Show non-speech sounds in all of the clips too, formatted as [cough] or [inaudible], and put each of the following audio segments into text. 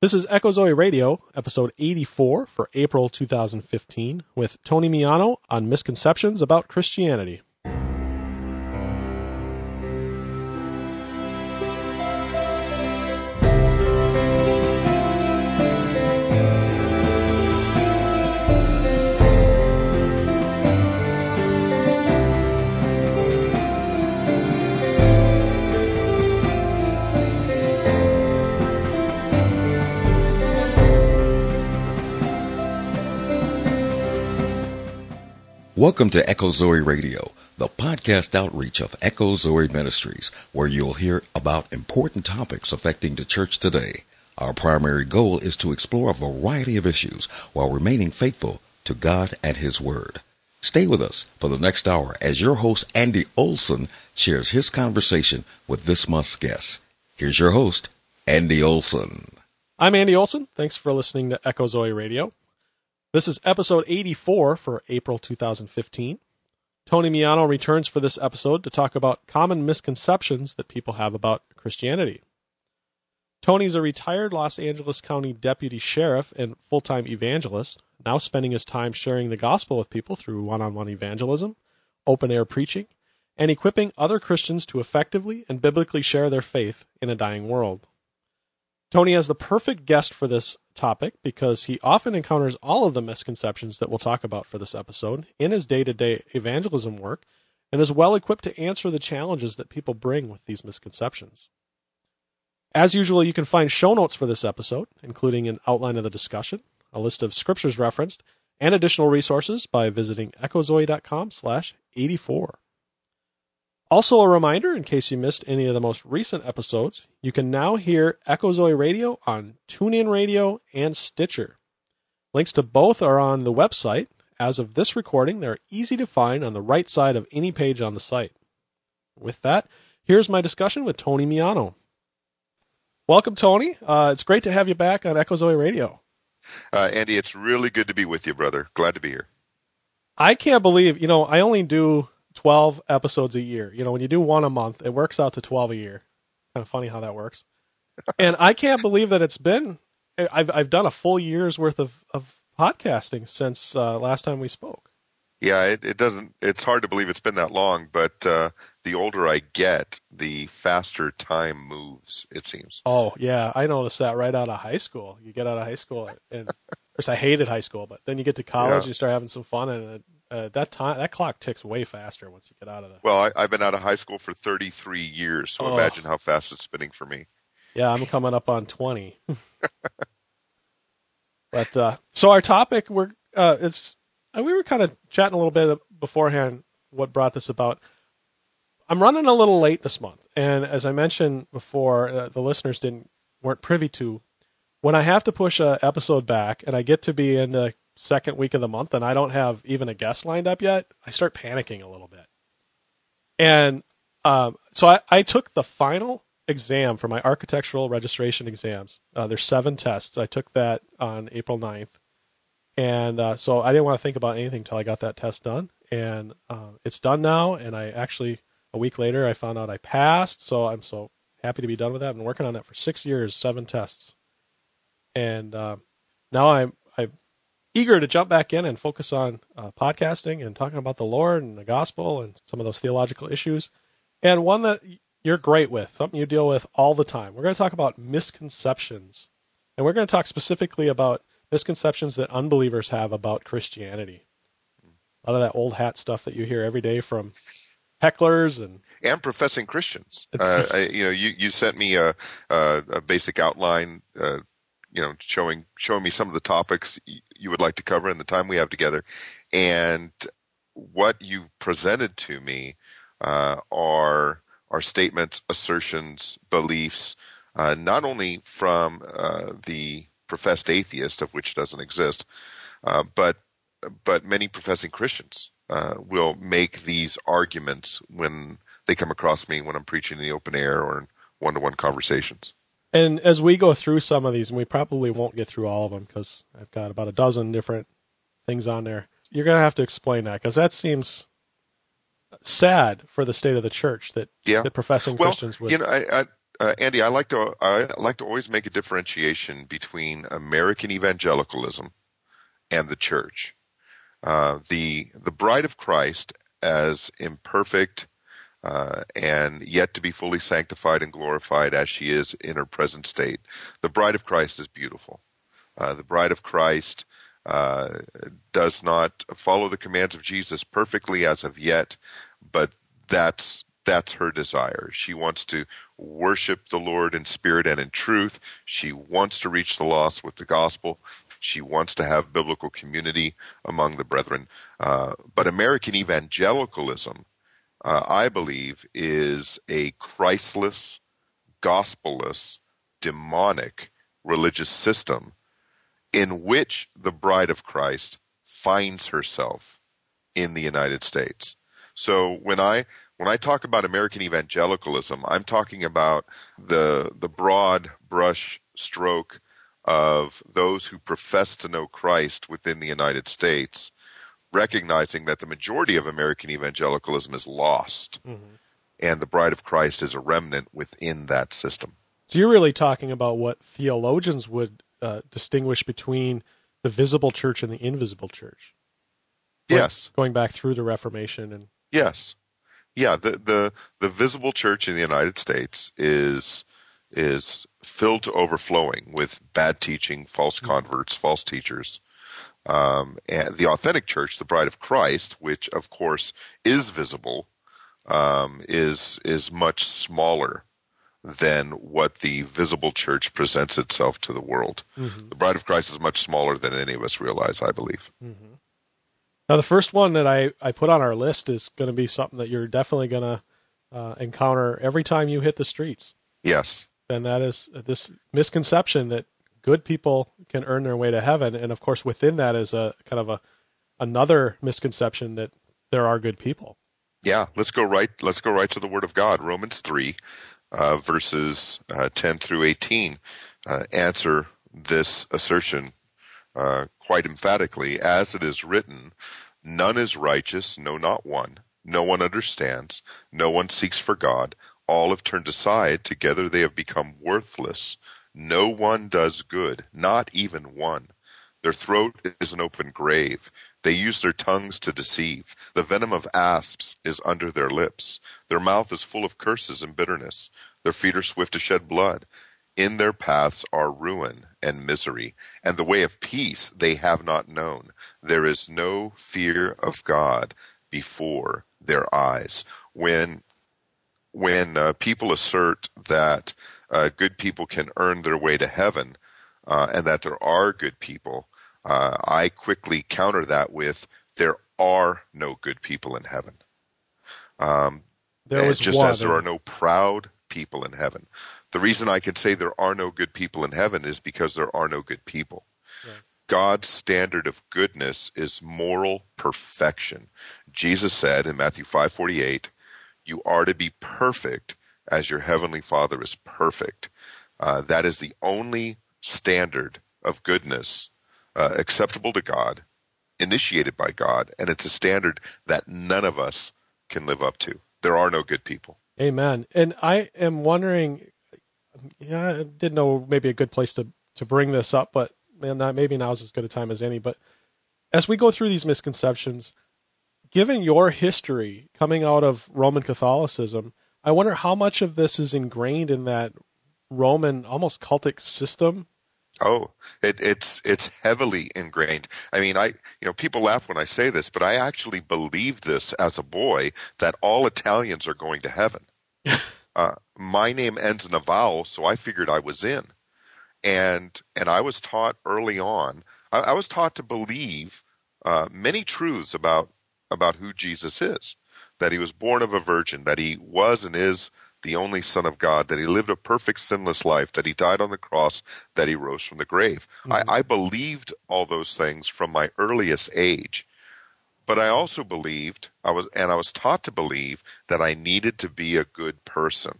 This is Echo Zoe Radio, episode 84 for April 2015, with Tony Miano on misconceptions about Christianity. Welcome to Echo Zoe Radio, the podcast outreach of Echo Zoe Ministries, where you'll hear about important topics affecting the church today. Our primary goal is to explore a variety of issues while remaining faithful to God and His Word. Stay with us for the next hour as your host Andy Olson shares his conversation with this month's guest. Here's your host, Andy Olson. I'm Andy Olson. Thanks for listening to Echo Zoe Radio. This is episode 84 for April 2015. Tony Miano returns for this episode to talk about common misconceptions that people have about Christianity. Tony's a retired Los Angeles County deputy sheriff and full time evangelist, now spending his time sharing the gospel with people through one on one evangelism, open air preaching, and equipping other Christians to effectively and biblically share their faith in a dying world. Tony has the perfect guest for this topic because he often encounters all of the misconceptions that we'll talk about for this episode in his day to day evangelism work and is well equipped to answer the challenges that people bring with these misconceptions. As usual, you can find show notes for this episode, including an outline of the discussion, a list of scriptures referenced, and additional resources by visiting echozoe.com slash 84. Also, a reminder in case you missed any of the most recent episodes, you can now hear Echo Zoe Radio on TuneIn Radio and Stitcher. Links to both are on the website. As of this recording, they're easy to find on the right side of any page on the site. With that, here's my discussion with Tony Miano. Welcome, Tony. Uh, it's great to have you back on Echo Zoe Radio. Uh, Andy, it's really good to be with you, brother. Glad to be here. I can't believe, you know, I only do 12 episodes a year. You know, when you do one a month, it works out to 12 a year. Kind of funny how that works. [laughs] and I can't believe that it's been, I've, I've done a full year's worth of, of podcasting since uh, last time we spoke. Yeah, it, it doesn't, it's hard to believe it's been that long, but uh, the older I get, the faster time moves, it seems. Oh, yeah. I noticed that right out of high school. You get out of high school, and of course, I hated high school, but then you get to college, yeah. you start having some fun, and it, uh, that time that clock ticks way faster once you get out of the. Well, I, have been out of high school for 33 years, so oh. imagine how fast it's spinning for me. Yeah, I'm coming up on 20. [laughs] but uh, so our topic, we're uh, it's uh, we were kind of chatting a little bit beforehand. What brought this about? I'm running a little late this month, and as I mentioned before, uh, the listeners didn't weren't privy to when I have to push a episode back, and I get to be in the second week of the month and I don't have even a guest lined up yet, I start panicking a little bit. And um, so I, I, took the final exam for my architectural registration exams. Uh, there's seven tests. I took that on April 9th. And uh, so I didn't want to think about anything until I got that test done. And uh, it's done now. And I actually, a week later, I found out I passed. So I'm so happy to be done with that. I've been working on that for six years, seven tests. And uh, now I'm eager to jump back in and focus on uh, podcasting and talking about the Lord and the gospel and some of those theological issues. And one that you're great with, something you deal with all the time. We're going to talk about misconceptions. And we're going to talk specifically about misconceptions that unbelievers have about Christianity. A lot of that old hat stuff that you hear every day from hecklers and and professing Christians. [laughs] Uh, I, you know, you, you sent me a, a, a basic outline uh, you know showing showing me some of the topics you would like to cover in the time we have together. And what you've presented to me uh, are are statements assertions beliefs uh, not only from uh, the professed atheist of which doesn't exist uh, but but many professing Christians uh, will make these arguments when they come across me when I'm preaching in the open air or in one-to-one conversations and as we go through some of these, and we probably won't get through all of them because I've got about a dozen different things on there. You're going to have to explain that because that seems sad for the state of the church that, yeah. that professing well, Christians would. You know, I, I, uh, Andy, I like to I like to always make a differentiation between American evangelicalism and the church. Uh, the the Bride of Christ as imperfect uh, and yet to be fully sanctified and glorified as she is in her present state. The Bride of Christ is beautiful. Uh, the Bride of Christ uh, does not follow the commands of Jesus perfectly as of yet, but that's that's her desire. She wants to worship the Lord in spirit and in truth. She wants to reach the lost with the gospel. She wants to have biblical community among the brethren. Uh, but American evangelicalism, uh, I believe, is a Christless, gospelless, demonic religious system in which the bride of Christ finds herself in the United States. So when I when I talk about American evangelicalism, I'm talking about the the broad brush stroke of those who profess to know Christ within the United States, recognizing that the majority of American evangelicalism is lost, mm-hmm. and the bride of Christ is a remnant within that system. So you're really talking about what theologians would uh, distinguish between the visible church and the invisible church. Yes, going back through the Reformation and yes, yeah, the the the visible church in the United States is is filled to overflowing with bad teaching, false mm-hmm. converts, false teachers. Um, and the authentic church, the bride of Christ, which of course is visible, um, is is much smaller than what the visible church presents itself to the world. Mm-hmm. The bride of Christ is much smaller than any of us realize, I believe. Mm-hmm. Now, the first one that I, I put on our list is going to be something that you're definitely going to uh, encounter every time you hit the streets. Yes. And that is this misconception that good people can earn their way to heaven. And of course, within that is a kind of a another misconception that there are good people. Yeah, let's go right. Let's go right to the Word of God. Romans three, uh, verses uh, ten through eighteen, uh, answer this assertion uh, quite emphatically, as it is written, None is righteous, no, not one. No one understands. No one seeks for God. All have turned aside. Together they have become worthless. No one does good, not even one. Their throat is an open grave. They use their tongues to deceive. The venom of asps is under their lips. Their mouth is full of curses and bitterness. Their feet are swift to shed blood. In their paths are ruin and misery, and the way of peace they have not known. There is no fear of God before their eyes. When when uh, people assert that uh, good people can earn their way to heaven, uh, and that there are good people, uh, I quickly counter that with there are no good people in heaven. Um, there was just as there are no proud people in heaven. The reason I can say there are no good people in heaven is because there are no good people. Right. God's standard of goodness is moral perfection. Jesus said in Matthew 5:48, "You are to be perfect as your heavenly Father is perfect." Uh, that is the only standard of goodness uh, acceptable to God, initiated by God, and it's a standard that none of us can live up to. There are no good people. Amen. And I am wondering yeah, I didn't know maybe a good place to, to bring this up, but man, maybe now's as good a time as any. But as we go through these misconceptions, given your history coming out of Roman Catholicism, I wonder how much of this is ingrained in that Roman almost cultic system. Oh, it, it's it's heavily ingrained. I mean, I you know people laugh when I say this, but I actually believed this as a boy that all Italians are going to heaven. [laughs] Uh, my name ends in a vowel, so I figured I was in. And and I was taught early on. I, I was taught to believe uh, many truths about about who Jesus is. That he was born of a virgin. That he was and is the only Son of God. That he lived a perfect sinless life. That he died on the cross. That he rose from the grave. Mm-hmm. I, I believed all those things from my earliest age. But I also believed I was and I was taught to believe that I needed to be a good person.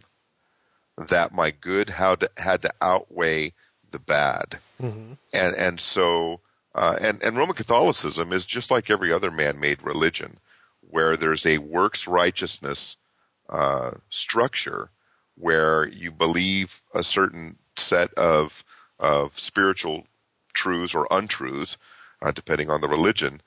That my good had to, had to outweigh the bad. Mm-hmm. And and so uh, and and Roman Catholicism is just like every other man-made religion, where there's a works righteousness uh, structure where you believe a certain set of of spiritual truths or untruths, uh, depending on the religion.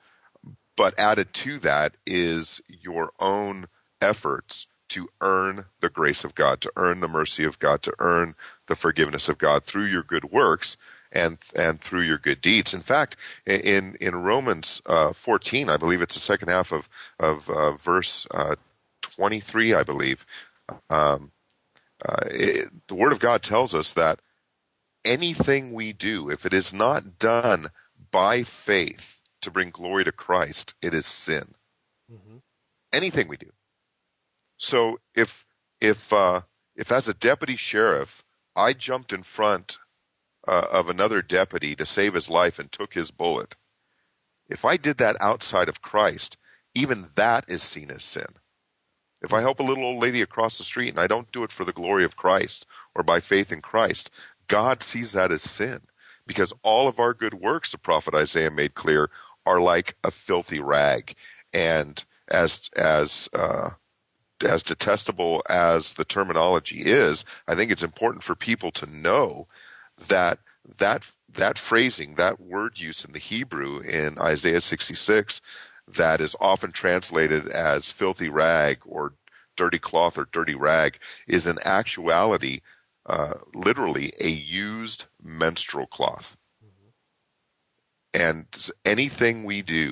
But added to that is your own efforts to earn the grace of God, to earn the mercy of God, to earn the forgiveness of God through your good works and and through your good deeds. In fact, in in Romans uh, 14, I believe it's the second half of of uh, verse uh, 23, I believe. Um, uh, it, the Word of God tells us that anything we do, if it is not done by faith to bring glory to Christ, it is sin. Mm-hmm. Anything we do. So if if uh, if as a deputy sheriff I jumped in front uh, of another deputy to save his life and took his bullet, if I did that outside of Christ, even that is seen as sin. If I help a little old lady across the street and I don't do it for the glory of Christ or by faith in Christ, God sees that as sin because all of our good works, the prophet Isaiah made clear, are like a filthy rag. And as as uh, as detestable as the terminology is, I think it's important for people to know that that that phrasing, that word use in the Hebrew in Isaiah 66 that is often translated as filthy rag or dirty cloth or dirty rag is in actuality uh, literally a used menstrual cloth. Mm-hmm. And anything we do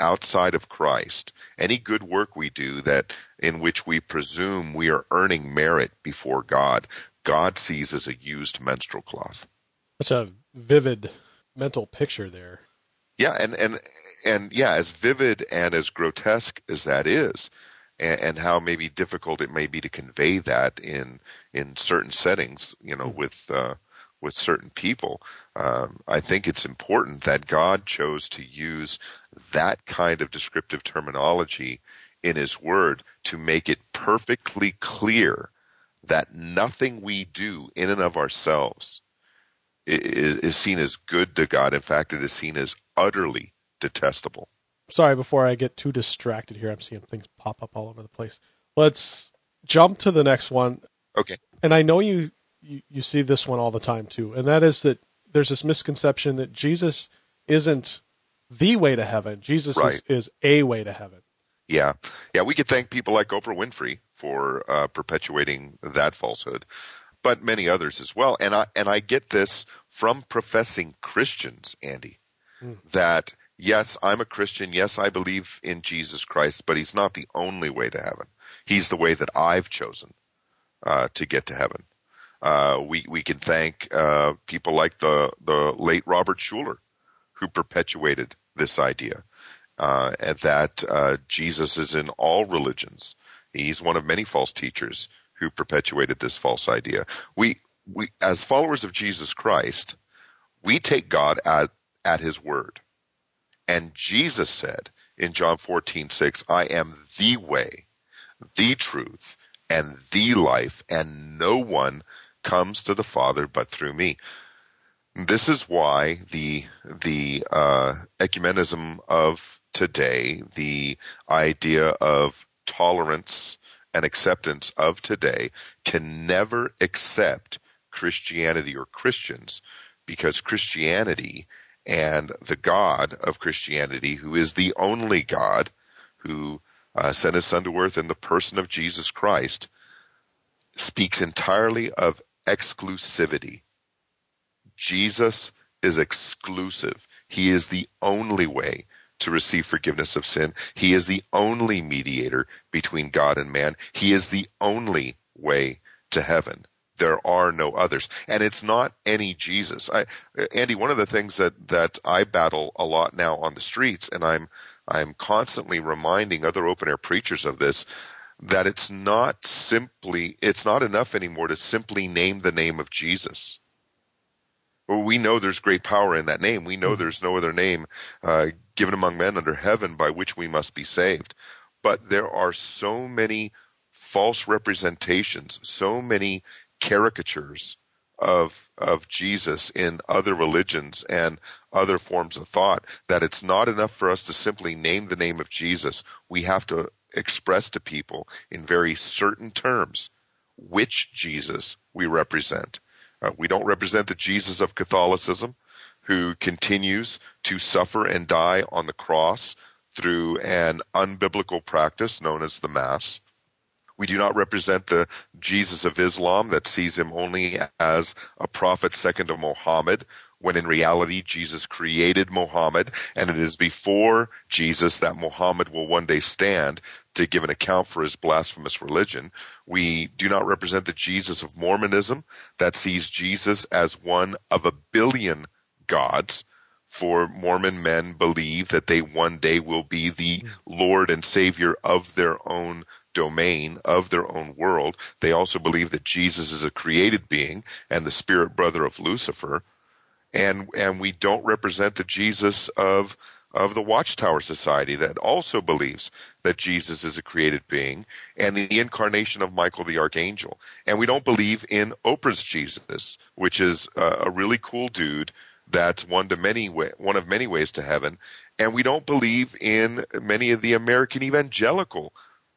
outside of Christ, any good work we do that in which we presume we are earning merit before God, God sees as a used menstrual cloth. Such a vivid mental picture there. Yeah, and and and yeah, as vivid and as grotesque as that is, and, and how maybe difficult it may be to convey that in in certain settings, you know, mm-hmm. with uh, with certain people. Um, I think it's important that God chose to use that kind of descriptive terminology in His Word to make it perfectly clear that nothing we do in and of ourselves is, is seen as good to God. In fact, it is seen as utterly detestable sorry, before I get too distracted here, I'm seeing things pop up all over the place. Let's jump to the next one. Okay. And I know you, you, you see this one all the time too, and that is that there's this misconception that Jesus isn't the way to heaven. Jesus right. is, is a way to heaven. Yeah, yeah. We could thank people like Oprah Winfrey for uh, perpetuating that falsehood, but many others as well. And I and I get this from professing Christians, Andy, mm. that yes, I'm a Christian. Yes, I believe in Jesus Christ, but he's not the only way to heaven. He's the way that I've chosen uh, to get to heaven. Uh, we we can thank uh, people like the the late Robert Schuller, who perpetuated this idea, uh, that uh, Jesus is in all religions. He's one of many false teachers who perpetuated this false idea. We we as followers of Jesus Christ, we take God at at His word. And Jesus said in John 14, 6, I am the way, the truth, and the life, and no one comes to the Father but through me. This is why the the uh, ecumenism of today, the idea of tolerance and acceptance of today, can never accept Christianity or Christians because Christianity and the God of Christianity, who is the only God who uh, sent his son to earth in the person of Jesus Christ, speaks entirely of exclusivity. Jesus is exclusive. He is the only way to receive forgiveness of sin. He is the only mediator between God and man. He is the only way to heaven there are no others and it's not any jesus I, andy one of the things that that i battle a lot now on the streets and i'm i'm constantly reminding other open air preachers of this that it's not simply it's not enough anymore to simply name the name of jesus well, we know there's great power in that name we know mm-hmm. there's no other name uh, given among men under heaven by which we must be saved but there are so many false representations so many caricatures of of Jesus in other religions and other forms of thought that it's not enough for us to simply name the name of Jesus. We have to express to people in very certain terms which Jesus we represent. Uh, we don't represent the Jesus of Catholicism who continues to suffer and die on the cross through an unbiblical practice known as the Mass. We do not represent the Jesus of Islam that sees him only as a prophet second to Muhammad, when in reality Jesus created Muhammad, and it is before Jesus that Muhammad will one day stand to give an account for his blasphemous religion. We do not represent the Jesus of Mormonism that sees Jesus as one of a billion gods. For Mormon men believe that they one day will be the hmm. Lord and Savior of their own domain of their own world. They also believe that Jesus is a created being and the spirit brother of Lucifer. And and we don't represent the Jesus of of the Watchtower Society that also believes that Jesus is a created being and the incarnation of Michael the Archangel. And we don't believe in Oprah's Jesus, which is a, really cool dude that's one to many way, one of many ways to heaven. And we don't believe in many of the American evangelical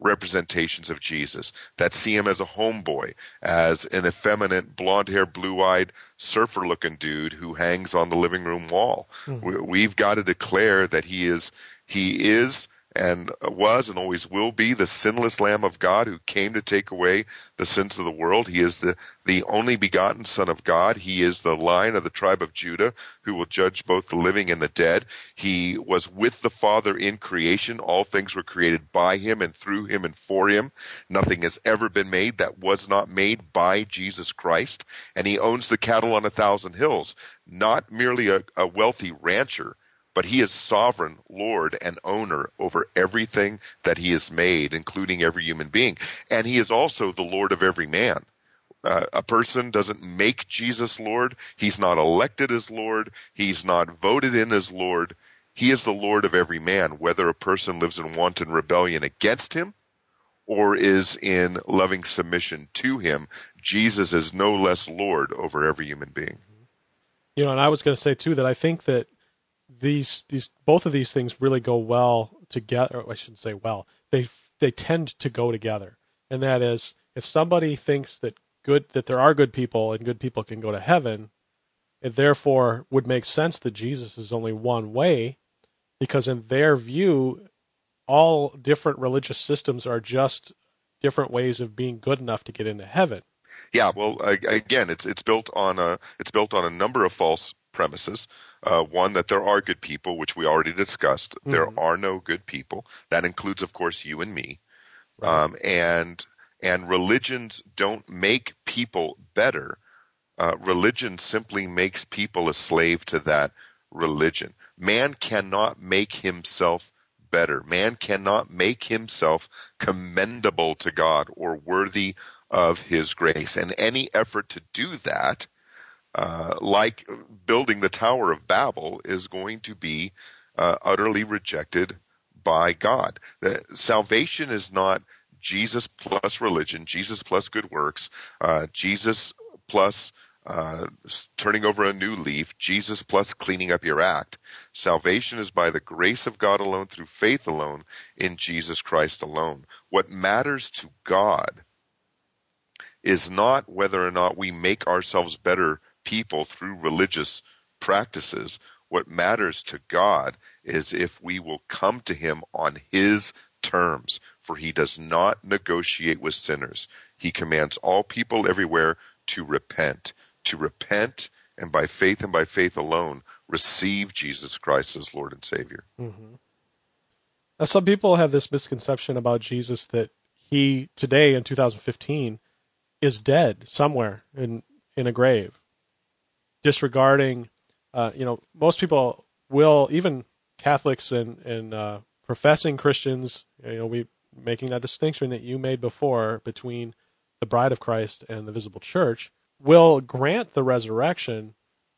representations of Jesus that see him as a homeboy, as an effeminate, blonde haired, blue eyed, surfer looking dude who hangs on the living room wall. Mm-hmm. We've got to declare that he is, he is and was and always will be the sinless Lamb of God who came to take away the sins of the world. He is the, the only begotten Son of God. He is the Lion of the tribe of Judah who will judge both the living and the dead. He was with the Father in creation. All things were created by him and through him and for him. Nothing has ever been made that was not made by Jesus Christ. And he owns the cattle on a thousand hills, not merely a, a wealthy rancher but he is sovereign Lord and owner over everything that he has made, including every human being. And he is also the Lord of every man. Uh, a person doesn't make Jesus Lord. He's not elected as Lord. He's not voted in as Lord. He is the Lord of every man, whether a person lives in wanton rebellion against him or is in loving submission to him. Jesus is no less Lord over every human being. You know, and I was going to say too that I think that these these both of these things really go well together. I shouldn't say well. They they tend to go together, and that is if somebody thinks that good that there are good people and good people can go to heaven, it therefore would make sense that Jesus is only one way, because in their view, all different religious systems are just different ways of being good enough to get into heaven. Yeah, well, again, it's it's built on a it's built on a number of false premises. Uh, one, that there are good people, which we already discussed. Mm-hmm. There are no good people. That includes, of course, you and me. Right. Um, and and religions don't make people better. Uh, religion simply makes people a slave to that religion. Man cannot make himself better. Man cannot make himself commendable to God or worthy of his grace. And any effort to do that uh, like building the Tower of Babel, is going to be uh, utterly rejected by God. Salvation is not Jesus plus religion, Jesus plus good works, uh, Jesus plus uh, turning over a new leaf, Jesus plus cleaning up your act. Salvation is by the grace of God alone, through faith alone, in Jesus Christ alone. What matters to God is not whether or not we make ourselves better people through religious practices. What matters to God is if we will come to Him on His terms, for He does not negotiate with sinners. He commands all people everywhere to repent, to repent, and by faith and by faith alone, receive Jesus Christ as Lord and Savior. Mm-hmm. Now, some people have this misconception about Jesus that he today in 2015 is dead somewhere in in a grave disregarding, uh, you know, most people will, even Catholics and, and uh, professing Christians, you know, we making that distinction that you made before between the bride of Christ and the visible church, will grant the resurrection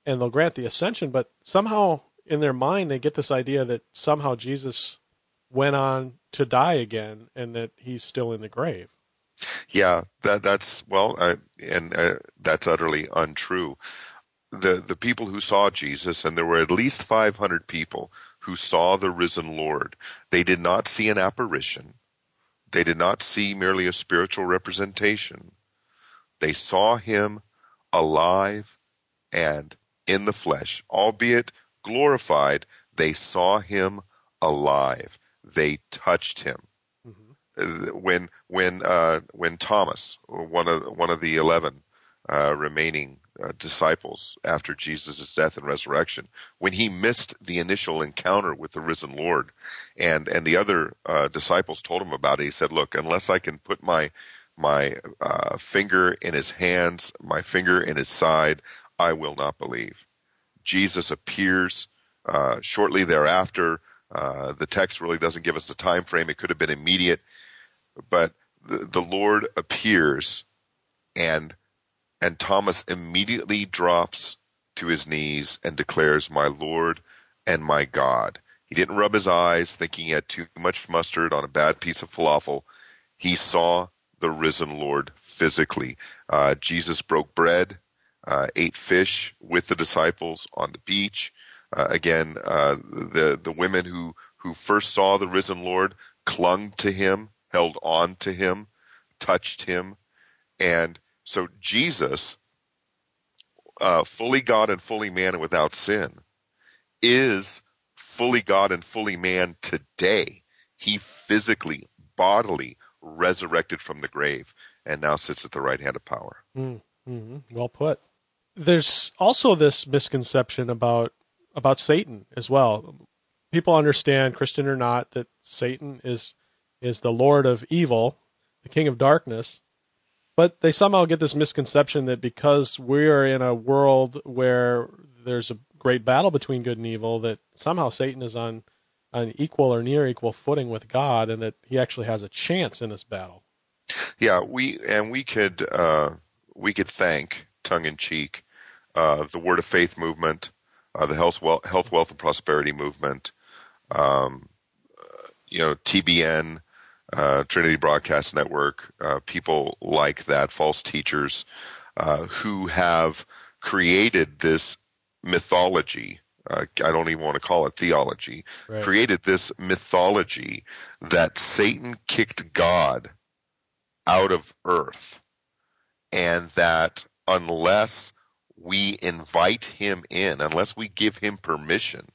and they'll grant the ascension, but somehow in their mind they get this idea that somehow Jesus went on to die again and that he's still in the grave. Yeah, that that's well, and uh, that's utterly untrue the the people who saw Jesus, and there were at least 500 people who saw the risen Lord. They did not see an apparition. They did not see merely a spiritual representation. They saw him alive and in the flesh, albeit glorified. They saw him alive. They touched him. Mm-hmm. When when uh, when Thomas, one of one of the eleven uh, remaining uh, disciples after Jesus' death and resurrection, when he missed the initial encounter with the risen Lord, and and the other uh, disciples told him about it, he said, "Look, unless I can put my my uh, finger in his hands, my finger in his side, I will not believe." Jesus appears uh, shortly thereafter. Uh, the text really doesn't give us the time frame; it could have been immediate, but the, the Lord appears and and Thomas immediately drops to his knees and declares, My Lord and my God. He didn't rub his eyes thinking he had too much mustard on a bad piece of falafel. He saw the risen Lord physically. Uh, Jesus broke bread, uh, ate fish with the disciples on the beach. Uh, again, uh, the the women who who first saw the risen Lord clung to him, held on to him, touched him, and so Jesus, uh, fully God and fully man and without sin, is fully God and fully man today. He physically, bodily resurrected from the grave and now sits at the right hand of power. Mm-hmm. Well put. There's also this misconception about about Satan as well. People understand, Christian or not, that Satan is is the Lord of evil, the King of darkness, but they somehow get this misconception that because we are in a world where there's a great battle between good and evil, that somehow Satan is on an equal or near equal footing with God, and that he actually has a chance in this battle. Yeah, we and we could uh, we could thank tongue in cheek uh, the Word of Faith movement, uh, the health, wealth, health, wealth, and prosperity movement, um, you know, TBN, uh, Trinity Broadcast Network, uh, people like that, false teachers uh, who have created this mythology. Uh, I don't even want to call it theology. Right. Created this mythology that Satan kicked God out of earth, and that unless we invite him in, unless we give him permission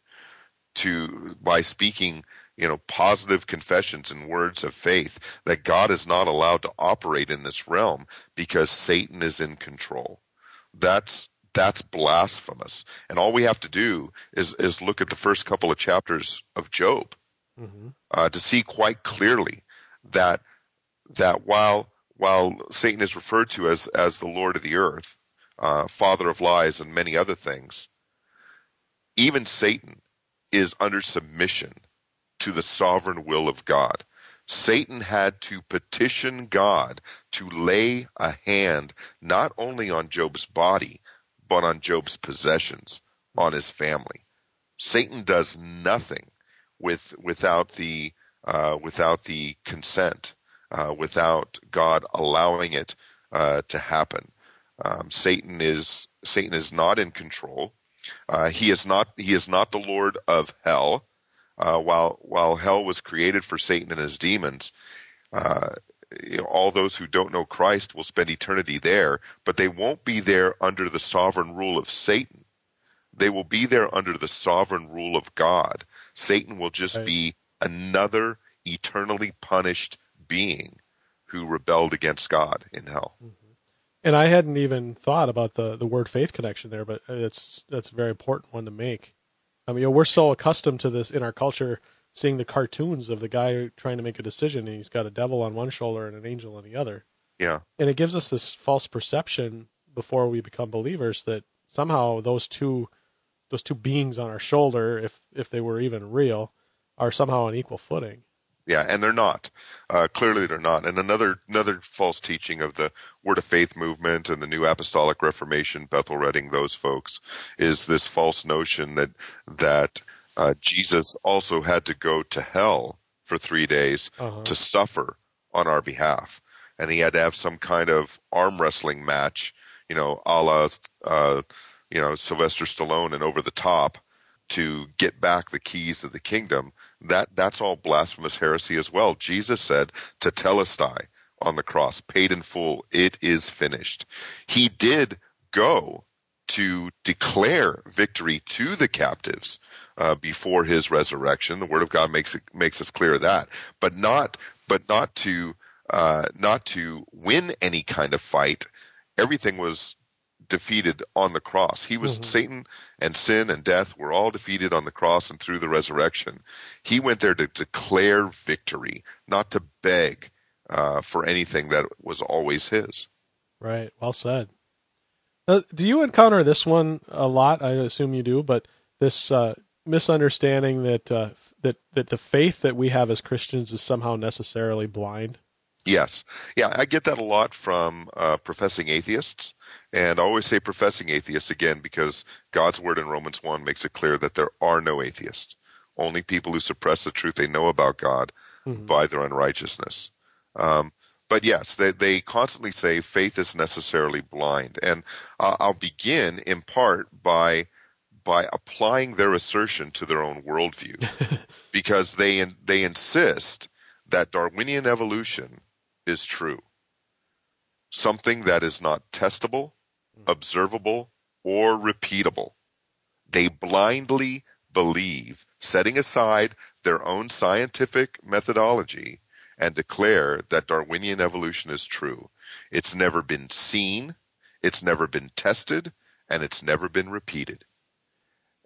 to, by speaking you know, positive confessions and words of faith that God is not allowed to operate in this realm because Satan is in control. That's that's blasphemous. And all we have to do is is look at the first couple of chapters of Job mm-hmm. uh, to see quite clearly that that while while Satan is referred to as as the Lord of the earth, uh, father of lies, and many other things, even Satan is under submission to the sovereign will of God. Satan had to petition God to lay a hand not only on Job's body, but on Job's possessions, on his family. Satan does nothing with without the uh, without the consent, uh, without God allowing it uh, to happen. Um, Satan is Satan is not in control. Uh, he is not he is not the Lord of hell uh, while while hell was created for Satan and his demons, uh, you know, all those who don't know Christ will spend eternity there, but they won't be there under the sovereign rule of Satan. They will be there under the sovereign rule of God. Satan will just right. be another eternally punished being who rebelled against God in hell. Mm-hmm. And I hadn't even thought about the, the word faith connection there, but it's that's a very important one to make. I mean, you know, we're so accustomed to this in our culture, seeing the cartoons of the guy trying to make a decision, and he's got a devil on one shoulder and an angel on the other. Yeah, and it gives us this false perception before we become believers that somehow those two, those two beings on our shoulder, if if they were even real, are somehow on equal footing. Yeah, and they're not. Uh, clearly, they're not. And another another false teaching of the Word of Faith movement and the New Apostolic Reformation, Bethel Redding, those folks, is this false notion that that uh, Jesus also had to go to hell for three days uh-huh. to suffer on our behalf, and he had to have some kind of arm wrestling match, you know, a la, uh, you know, Sylvester Stallone and Over the Top, to get back the keys of the kingdom that that's all blasphemous heresy as well. Jesus said, "Tetelestai," on the cross, paid in full. It is finished. He did go to declare victory to the captives uh, before his resurrection. The Word of God makes it makes us clear that, but not but not to uh, not to win any kind of fight. Everything was defeated on the cross. He was mm-hmm. Satan and sin and death were all defeated on the cross and through the resurrection. He went there to declare victory, not to beg uh, for anything that was always his. Right. Well said. Uh, do you encounter this one a lot? I assume you do, but this uh, misunderstanding that uh, that that the faith that we have as Christians is somehow necessarily blind. Yes, yeah, I get that a lot from uh, professing atheists, and I always say professing atheists again because God's word in Romans one makes it clear that there are no atheists, only people who suppress the truth they know about God mm-hmm. by their unrighteousness. Um, but yes, they, they constantly say faith is necessarily blind. And uh, I'll begin in part by by applying their assertion to their own worldview, [laughs] because they they insist that Darwinian evolution is true, something that is not testable, observable, or repeatable. They blindly believe, setting aside their own scientific methodology, and declare that Darwinian evolution is true. It's never been seen, it's never been tested, and it's never been repeated.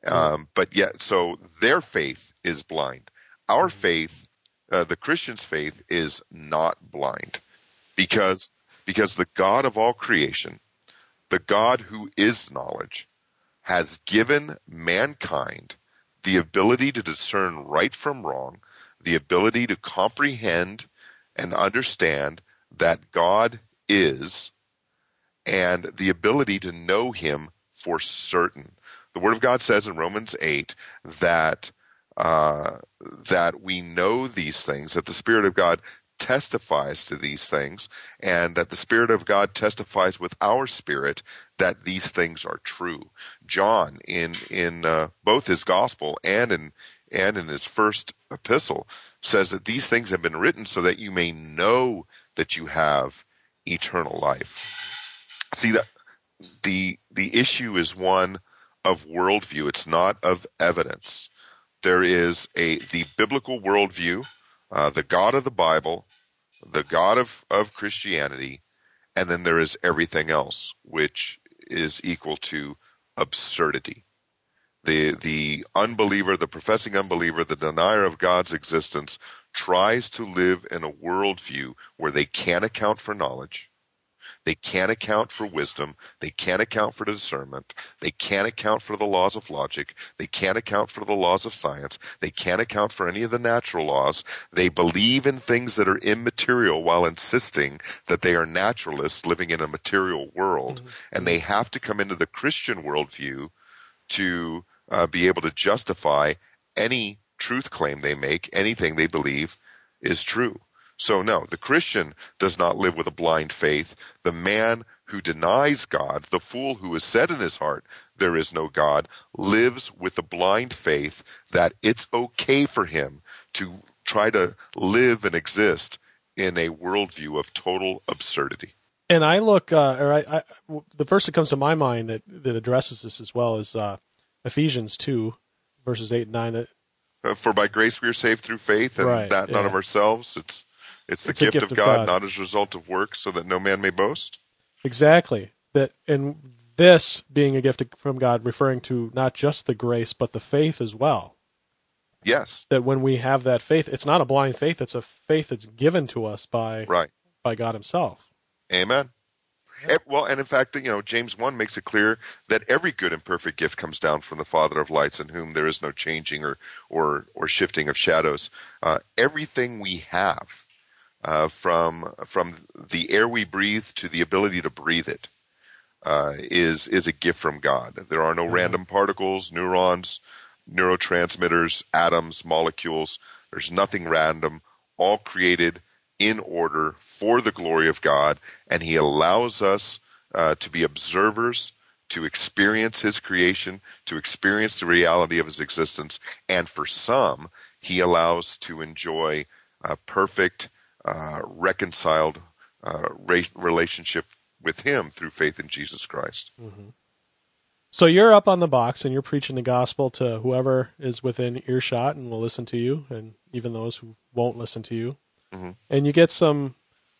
Um, but yet, so their faith is blind. Our mm-hmm. faith, uh, the Christian's faith, is not blind, because because the God of all creation, the God who is knowledge, has given mankind the ability to discern right from wrong, the ability to comprehend and understand that God is and the ability to know him for certain. The Word of God says in Romans 8 that uh, that we know these things, that the Spirit of God testifies to these things, and that the Spirit of God testifies with our spirit that these things are true. John, in in uh, both his gospel and in and in his first epistle says that these things have been written so that you may know that you have eternal life. See that the the issue is one of worldview. It's not of evidence. There is a the biblical worldview, uh, the God of the Bible, the God of, of Christianity, and then there is everything else, which is equal to absurdity. The the unbeliever, the professing unbeliever, the denier of God's existence tries to live in a worldview where they can't account for knowledge, they can't account for wisdom, they can't account for discernment, they can't account for the laws of logic, they can't account for the laws of science, they can't account for any of the natural laws. They believe in things that are immaterial while insisting that they are naturalists living in a material world, mm-hmm. and they have to come into the Christian worldview to uh, be able to justify any truth claim they make, anything they believe is true. So, no, the Christian does not live with a blind faith. The man who denies God, the fool who has said in his heart, there is no God, lives with a blind faith that it's okay for him to try to live and exist in a worldview of total absurdity. And I look, uh, or I, I, the verse that comes to my mind that, that addresses this as well is uh, Ephesians 2, verses 8 and 9. That, uh, For by grace we are saved through faith, and right, that yeah. not of ourselves. It's it's the it's gift, gift, of, God, God, not as a result of works, so that no man may boast. Exactly. That and this being a gift from God, referring to not just the grace but the faith as well. Yes. That when we have that faith, it's not a blind faith; it's a faith that's given to us by right. by God Himself. Amen. Well, and in fact, you know, James 1 makes it clear that every good and perfect gift comes down from the Father of lights, in whom there is no changing or, or, or shifting of shadows. Uh, everything we have, uh, from, from the air we breathe to the ability to breathe it, uh, is is a gift from God. There are no mm-hmm. random particles, neurons, neurotransmitters, atoms, molecules. There's nothing random, all created in order for the glory of God, and He allows us uh, to be observers, to experience His creation, to experience the reality of His existence, and for some, He allows to enjoy uh, perfect, uh, reconciled uh, relationship with Him through faith in Jesus Christ. Mm-hmm. So you're up on the box and you're preaching the gospel to whoever is within earshot and will listen to you, and even those who won't listen to you. Mm-hmm. And you get some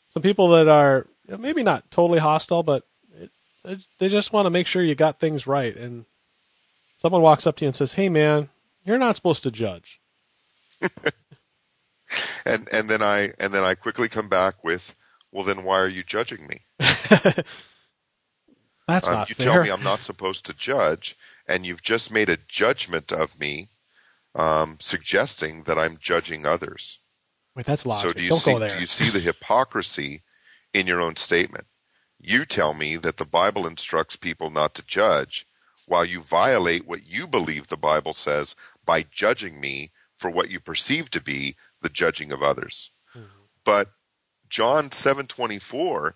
some people that are maybe not totally hostile, but it, they just want to make sure you got things right. And someone walks up to you and says, "Hey, man, you're not supposed to judge." [laughs] and and then I and then I quickly come back with, "Well, then why are you judging me?" [laughs] That's um, not you fair. tell me I'm not supposed to judge, and you've just made a judgment of me, um, suggesting that I'm judging others. Wait, that's logic. So do you Don't see? go there. Do you see the hypocrisy in your own statement? You tell me that the Bible instructs people not to judge, while you violate what you believe the Bible says by judging me for what you perceive to be the judging of others. Mm-hmm. But John 7:24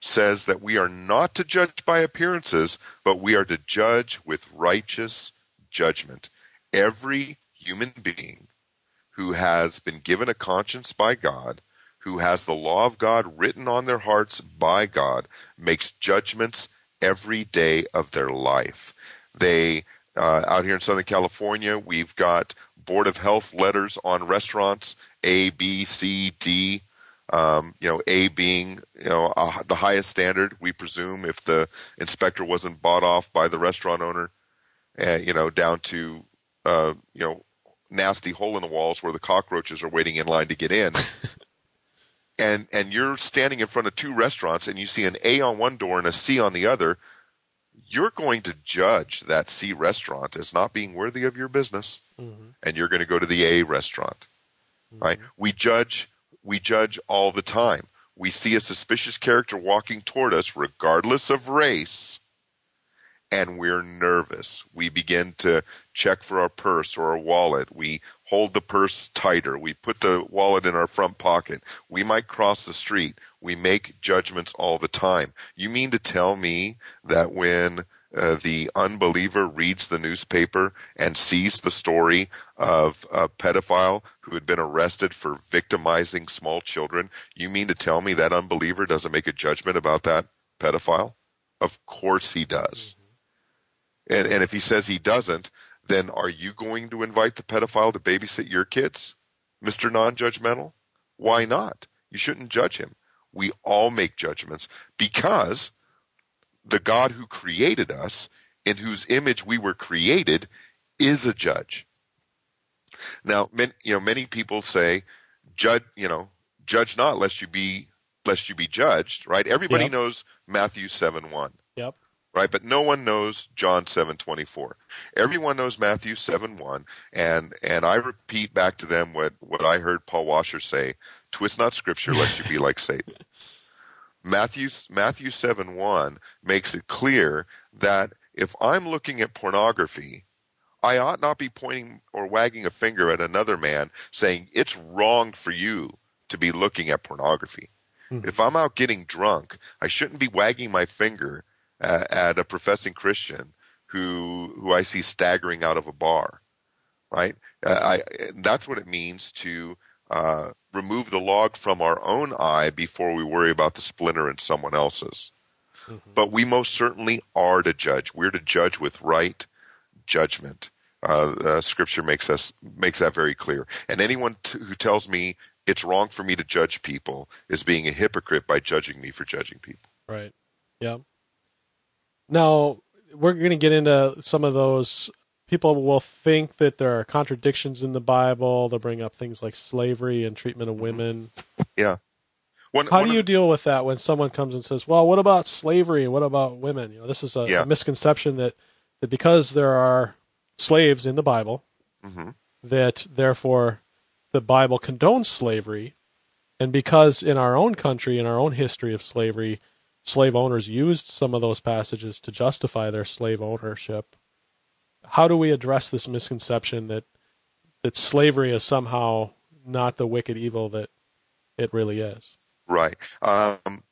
says that we are not to judge by appearances, but we are to judge with righteous judgment. Every human being who has been given a conscience by God, who has the law of God written on their hearts by God, makes judgments every day of their life. They uh, out here in Southern California, we've got Board of Health letters on restaurants A, B, C, D. Um, you know, A being you know uh, the highest standard. We presume if the inspector wasn't bought off by the restaurant owner, uh, you know, down to uh, you know nasty hole in the walls where the cockroaches are waiting in line to get in. [laughs] and and you're standing in front of two restaurants and you see an A on one door and a C on the other, you're going to judge that C restaurant as not being worthy of your business, mm-hmm. and you're going to go to the A restaurant. Mm-hmm. Right? We judge. We judge all the time. We see a suspicious character walking toward us, regardless of race, and we're nervous. We begin to check for our purse or our wallet. We hold the purse tighter. We put the wallet in our front pocket. We might cross the street. We make judgments all the time. You mean to tell me that when uh, the unbeliever reads the newspaper and sees the story of a pedophile who had been arrested for victimizing small children, you mean to tell me that unbeliever doesn't make a judgment about that pedophile? Of course he does. Mm-hmm. And, and if he says he doesn't, then are you going to invite the pedophile to babysit your kids, Mr. Non judgmental? Why not? You shouldn't judge him. We all make judgments because the God who created us, in whose image we were created, is a judge. Now, many, you know, many people say, judge, you know, judge not lest you be lest you be judged, right? Everybody yep. knows Matthew 7 1. Yep. Right, but no one knows John seven twenty four. Everyone knows Matthew seven one, and and I repeat back to them what what I heard Paul Washer say: "Twist not Scripture, lest you be like Satan." [laughs] Matthew Matthew 7 1 makes it clear that if I'm looking at pornography, I ought not be pointing or wagging a finger at another man saying it's wrong for you to be looking at pornography. Mm-hmm. If I'm out getting drunk, I shouldn't be wagging my finger at, at a professing Christian who who I see staggering out of a bar. Right? Uh, I that's what it means to uh, remove the log from our own eye before we worry about the splinter in someone else's. Mm-hmm. But we most certainly are to judge. We're to judge with right judgment. Uh, uh, scripture makes us makes that very clear. And anyone t- who tells me it's wrong for me to judge people is being a hypocrite by judging me for judging people. Right. Yeah. Now we're going to get into some of those people will think that there are contradictions in the Bible. They'll bring up things like slavery and treatment of women. [laughs] Yeah. One, How one do you deal with that when someone comes and says, "Well, what about slavery? What about women?" You know, this is a, yeah. a misconception that that because there are slaves in the Bible, mm-hmm. that therefore the Bible condones slavery, and because in our own country, in our own history of slavery, slave owners used some of those passages to justify their slave ownership how do we address this misconception that that slavery is somehow not the wicked evil that it really is? Right. Um,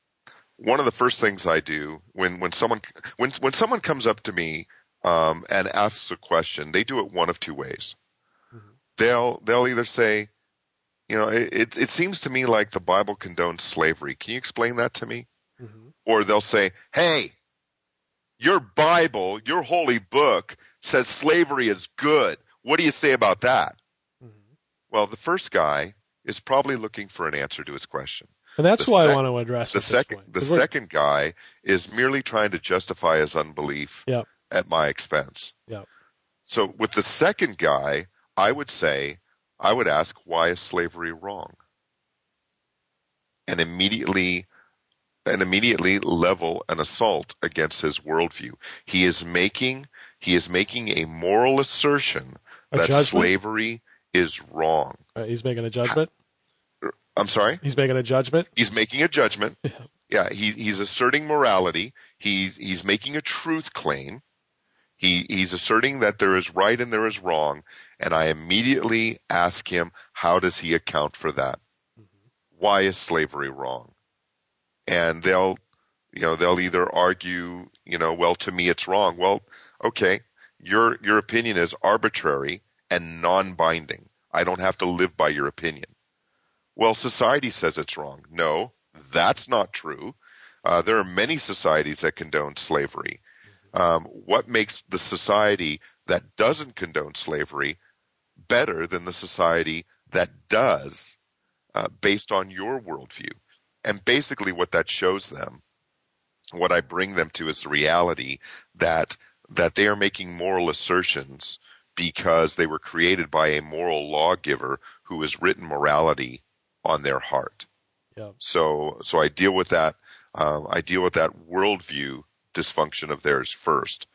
one of the first things I do when when someone when when someone comes up to me um, and asks a question, they do it one of two ways. Mm-hmm. They'll they'll either say, you know, it, it seems to me like the Bible condones slavery. Can you explain that to me? Mm-hmm. Or they'll say, hey, your Bible, your holy book says slavery is good. What do you say about that? Mm-hmm. Well, the first guy is probably looking for an answer to his question. And that's the why sec- I want to address the second. The second guy is merely trying to justify his unbelief yep. at my expense. Yep. So with the second guy, I would say, I would ask, why is slavery wrong? And immediately and immediately level an assault against his worldview. He is making he is making a moral assertion a that judgment? slavery is wrong. Uh, he's making a judgment. I'm sorry. He's making a judgment. He's making a judgment. Yeah. yeah, he, he's asserting morality. He's he's making a truth claim. He he's asserting that there is right and there is wrong, and I immediately ask him, how does he account for that? Mm-hmm. Why is slavery wrong? And they'll you know they'll either argue, you know, well to me it's wrong. Well, okay, your your opinion is arbitrary and non-binding. I don't have to live by your opinion. Well, society says it's wrong. No, that's not true. Uh, there are many societies that condone slavery. Um, what makes the society that doesn't condone slavery better than the society that does, uh, based on your worldview? And basically, what that shows them, what I bring them to, is the reality that that they are making moral assertions because they were created by a moral lawgiver who has written morality on their heart. Yeah. So so I deal with that. Um, I deal with that worldview dysfunction of theirs first,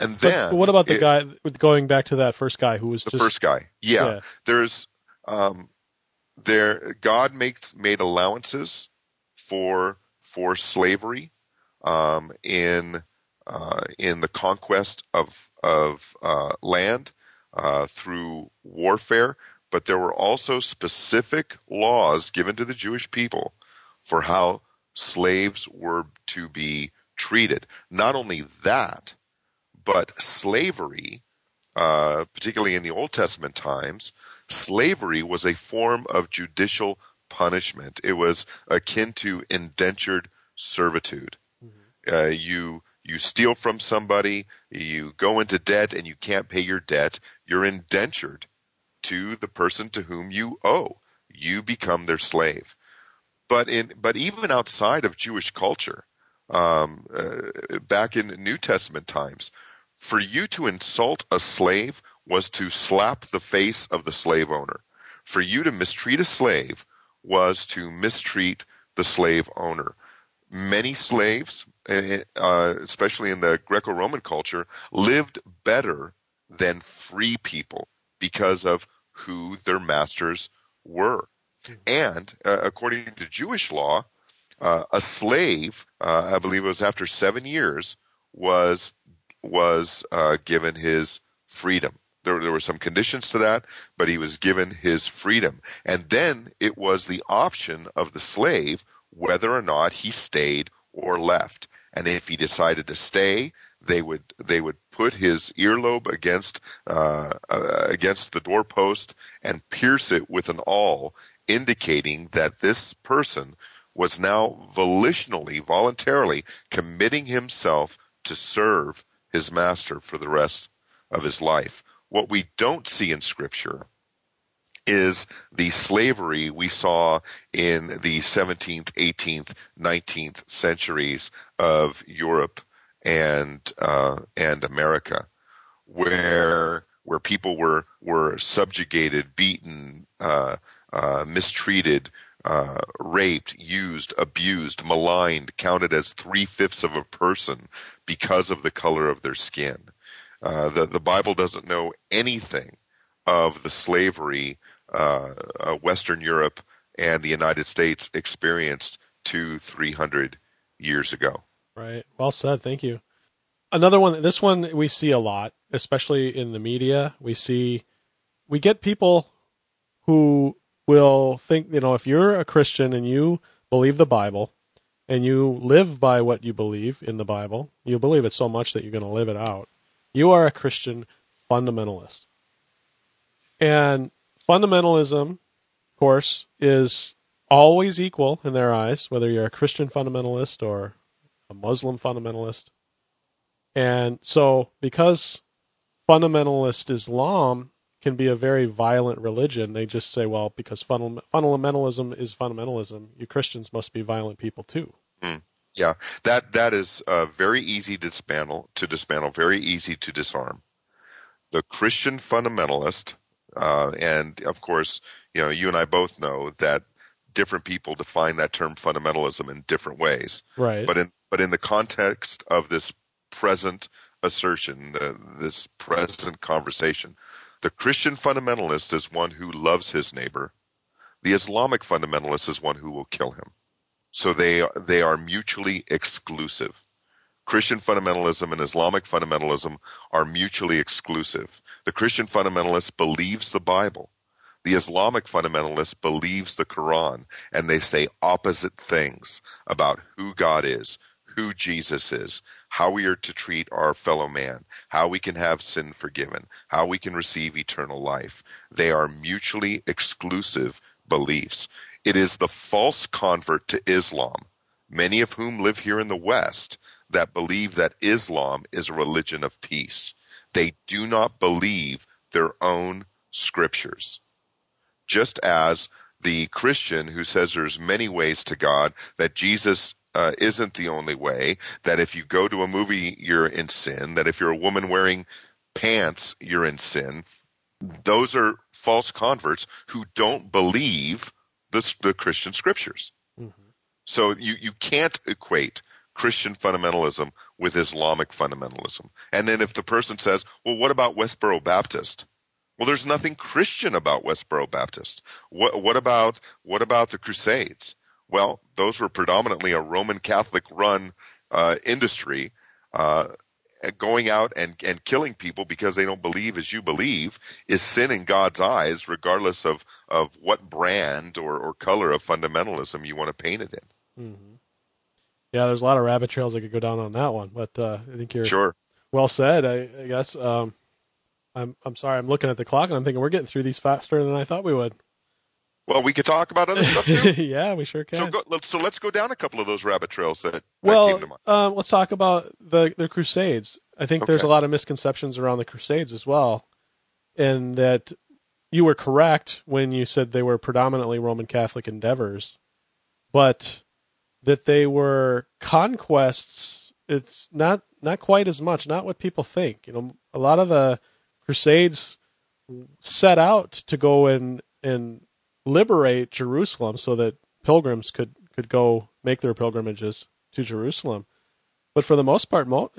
and then. But, what about the it, guy going back to that first guy who was the just, first guy? Yeah, yeah. there's um, there God makes made allowances for for slavery um, in uh, in the conquest of of uh, land uh, through warfare but there were also specific laws given to the Jewish people for how slaves were to be treated. Not only that, but slavery, uh, particularly in the Old Testament times, slavery was a form of judicial punishment. It was akin to indentured servitude. Mm-hmm. Uh, you you steal from somebody, you go into debt, and you can't pay your debt. You're indentured to the person to whom you owe. You become their slave. But in but even outside of Jewish culture, um, uh, back in New Testament times, for you to insult a slave was to slap the face of the slave owner. For you to mistreat a slave was to mistreat the slave owner. Many slaves, uh, especially in the Greco Roman culture, lived better than free people because of who their masters were. Hmm. And uh, according to Jewish law, uh, a slave, uh, I believe it was after seven years, was was uh, given his freedom. There, there were some conditions to that, but he was given his freedom. And then it was the option of the slave whether or not he stayed or left. And if he decided to stay, they would they would put his earlobe against uh, uh, against the doorpost and pierce it with an awl, indicating that this person was now volitionally, voluntarily committing himself to serve his master for the rest of his life. What we don't see in Scripture is the slavery we saw in the 17th, 18th, 19th centuries of Europe and uh, and America, where where people were were subjugated, beaten, uh, uh, mistreated, uh, raped, used, abused, maligned, counted as three fifths of a person because of the color of their skin. Uh, the the Bible doesn't know anything of the slavery Uh, uh, Western Europe and the United States experienced two, three hundred years ago. Right. Well said. Thank you. Another one. This one we see a lot, especially in the media. We see, we get people who will think, you know, if you're a Christian and you believe the Bible and you live by what you believe in the Bible, you believe it so much that you're going to live it out. You are a Christian fundamentalist. And fundamentalism of course, is always equal in their eyes, whether you're a Christian fundamentalist or a Muslim fundamentalist. And so, because fundamentalist Islam can be a very violent religion, they just say, well, because fundamentalism is fundamentalism, you Christians must be violent people too. Mm. Yeah, that that is uh, very easy to dismantle. To dismantle, very easy to disarm. The Christian fundamentalist, uh, and of course, you know, you and I both know that different people define that term fundamentalism in different ways. Right. But in but in the context of this present assertion, uh, this present conversation, the Christian fundamentalist is one who loves his neighbor. The Islamic fundamentalist is one who will kill him. So they they are mutually exclusive. Christian fundamentalism and Islamic fundamentalism are mutually exclusive. The Christian fundamentalist believes the Bible. The Islamic fundamentalist believes the Quran, and they say opposite things about who God is, who Jesus is, how we are to treat our fellow man, how we can have sin forgiven, how we can receive eternal life. They are mutually exclusive beliefs. It is the false convert to Islam, many of whom live here in the West, that believe that Islam is a religion of peace. They do not believe their own scriptures. Just as the Christian who says there's many ways to God, that Jesus uh, isn't the only way, that if you go to a movie, you're in sin, that if you're a woman wearing pants, you're in sin. Those are false converts who don't believe the, the Christian scriptures. Mm-hmm. So you, you can't equate Christian fundamentalism with Islamic fundamentalism. And then if the person says, well, what about Westboro Baptist? Well, there's nothing Christian about Westboro Baptist. What, what about what about the Crusades? Well, those were predominantly a Roman Catholic run uh, industry. Uh, going out and, and killing people because they don't believe as you believe is sin in God's eyes, regardless of, of what brand or, or color of fundamentalism you want to paint it in. Mm-hmm. Yeah, there's a lot of rabbit trails I could go down on that one, but uh, I think you're sure. well said. I, I guess um, I'm I'm sorry. I'm looking at the clock and I'm thinking we're getting through these faster than I thought we would. Well, we could talk about other stuff too. [laughs] yeah, we sure can. So, go, so let's go down a couple of those rabbit trails that, that well, um, let's talk about the the Crusades. I think okay. there's a lot of misconceptions around the Crusades as well, and that you were correct when you said they were predominantly Roman Catholic endeavors, but that they were conquests. It's not not quite as much. Not what people think. You know, a lot of the Crusades set out to go and and liberate Jerusalem so that pilgrims could, could go make their pilgrimages to Jerusalem. But for the most part, mo-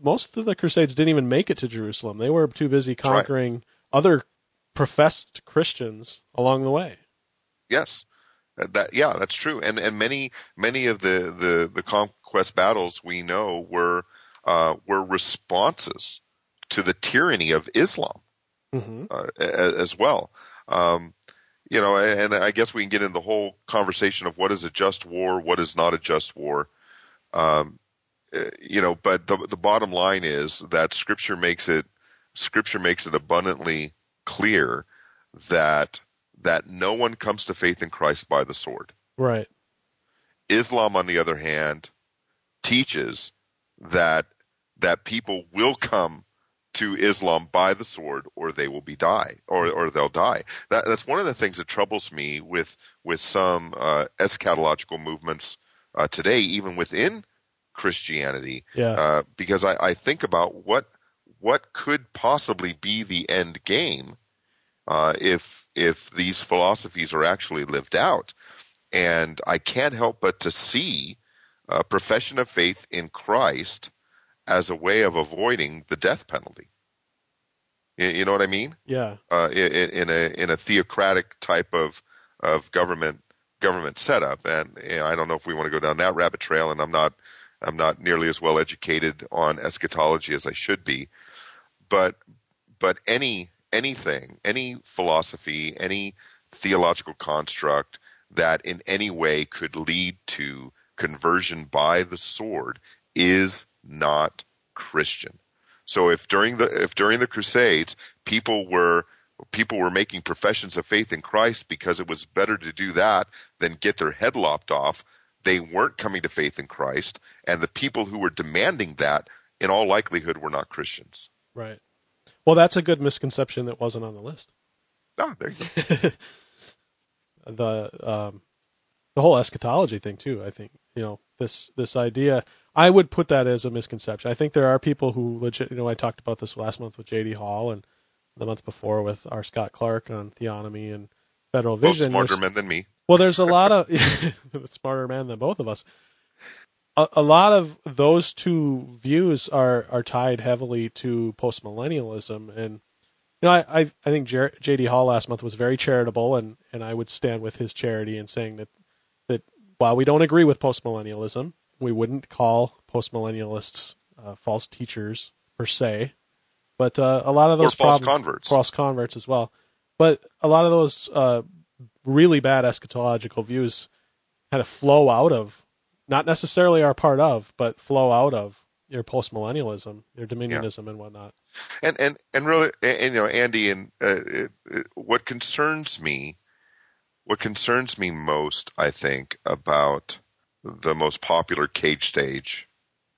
most of the Crusades didn't even make it to Jerusalem. They were too busy conquering right. other professed Christians along the way. Yes, that yeah, that's true. And and many many of the the, the conquest battles we know were uh, were responses to the tyranny of Islam mm-hmm. uh, as well. Um, you know, and I guess we can get into the whole conversation of what is a just war, what is not a just war. Um, eh, you know, but the the bottom line is that Scripture makes it Scripture makes it abundantly clear that that no one comes to faith in Christ by the sword. Right. Islam, on the other hand, teaches that that people will come to Islam by the sword, or they will be die, or or they'll die. That, that's one of the things that troubles me with with some uh, eschatological movements uh, today, even within Christianity. Yeah. Uh, because I, I think about what what could possibly be the end game uh, if if these philosophies are actually lived out, and I can't help but to see a profession of faith in Christ as a way of avoiding the death penalty. You, know what I mean? Yeah. Uh, in, in, a in a theocratic type of of government government setup, and you know, I don't know if we want to go down that rabbit trail. And I'm not I'm not nearly as well educated on eschatology as I should be, but but any anything, any philosophy, any theological construct that in any way could lead to conversion by the sword is not Christian. So if during the if during the Crusades people were people were making professions of faith in Christ because it was better to do that than get their head lopped off. They weren't coming to faith in Christ, and the people who were demanding that, in all likelihood, were not Christians. Right. Well, that's a good misconception that wasn't on the list. Ah, there you go. [laughs] the um, the whole eschatology thing too. I think you know this this idea. I would put that as a misconception. I think there are people who legit. You know, I talked about this last month with J.D. Hall and the month before with R. Scott Clark on theonomy and federal vision. Both smarter men than me. Well, there's a lot of [laughs] smarter men than both of us. A, a, lot of those two views are are tied heavily to postmillennialism, and you know, I I, I think J.D. Hall last month was very charitable, and and I would stand with his charity in saying that that while we don't agree with postmillennialism, we wouldn't call postmillennialists uh, false teachers per se, but uh, a lot of those or false converts, false converts as well. But a lot of those uh, really bad eschatological views kind of flow out of, not necessarily are part of, but flow out of your postmillennialism, your dominionism, yeah. and whatnot. And and and really, and, and you know, Andy, and uh, it, it, what concerns me, what concerns me most, I think, about the most popular cage stage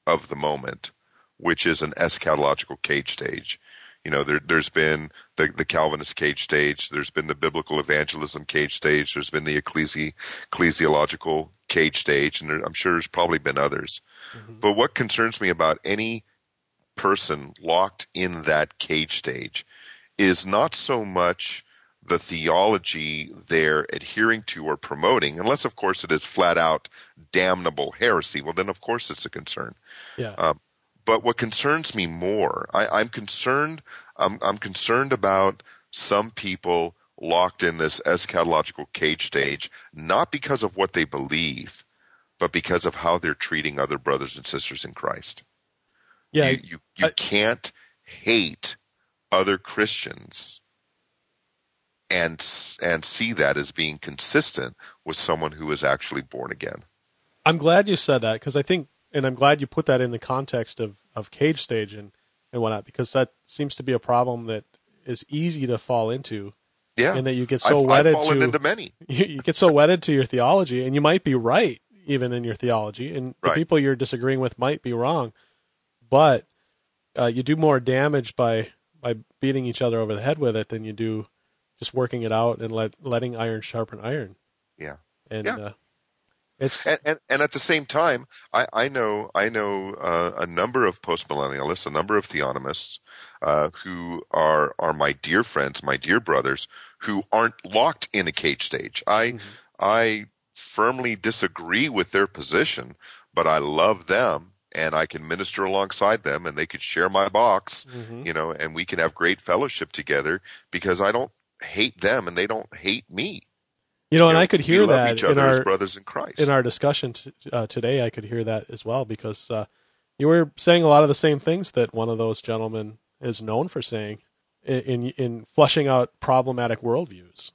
of the moment, which is an eschatological cage stage. You know, there, has been the, the Calvinist cage stage, there's been the biblical evangelism cage stage, there's been the ecclesi- ecclesiological cage stage, and there, I'm sure there's probably been others. Mm-hmm. But what concerns me about any person locked in that cage stage is not so much the theology they're adhering to or promoting, unless, of course, it is flat out damnable heresy. Well, then, of course, it's a concern. Yeah. Um, but what concerns me more, I, am concerned. I'm, I'm concerned about some people locked in this eschatological cage stage, not because of what they believe, but because of how they're treating other brothers and sisters in Christ. Yeah, you you, you I, can't hate other Christians and and see that as being consistent with someone who is actually born again. I'm glad you said that because I think, and I'm glad you put that in the context of of cage stage and and whatnot because that seems to be a problem that is easy to fall into. Yeah, and that you get so I've, wedded I've to into many. [laughs] You, you, get so wedded to your theology, and you might be right even in your theology, and right. the people you're disagreeing with might be wrong, but uh, you do more damage by by beating each other over the head with it than you do just working it out and let letting iron sharpen iron. Yeah. And yeah. Uh, it's and, and, and at the same time, I, I know I know uh, a number of postmillennialists, a number of theonomists uh, who are are my dear friends, my dear brothers, who aren't locked in a cage stage. I mm-hmm. I firmly disagree with their position, but I love them and I can minister alongside them and they could share my box, mm-hmm. you know, and we can have great fellowship together because I don't hate them and they don't hate me. You know, and I could hear that each other in our brothers in Christ. In our discussion t- uh, today, I could hear that as well because uh, you were saying a lot of the same things that one of those gentlemen is known for saying in in, in flushing out problematic worldviews.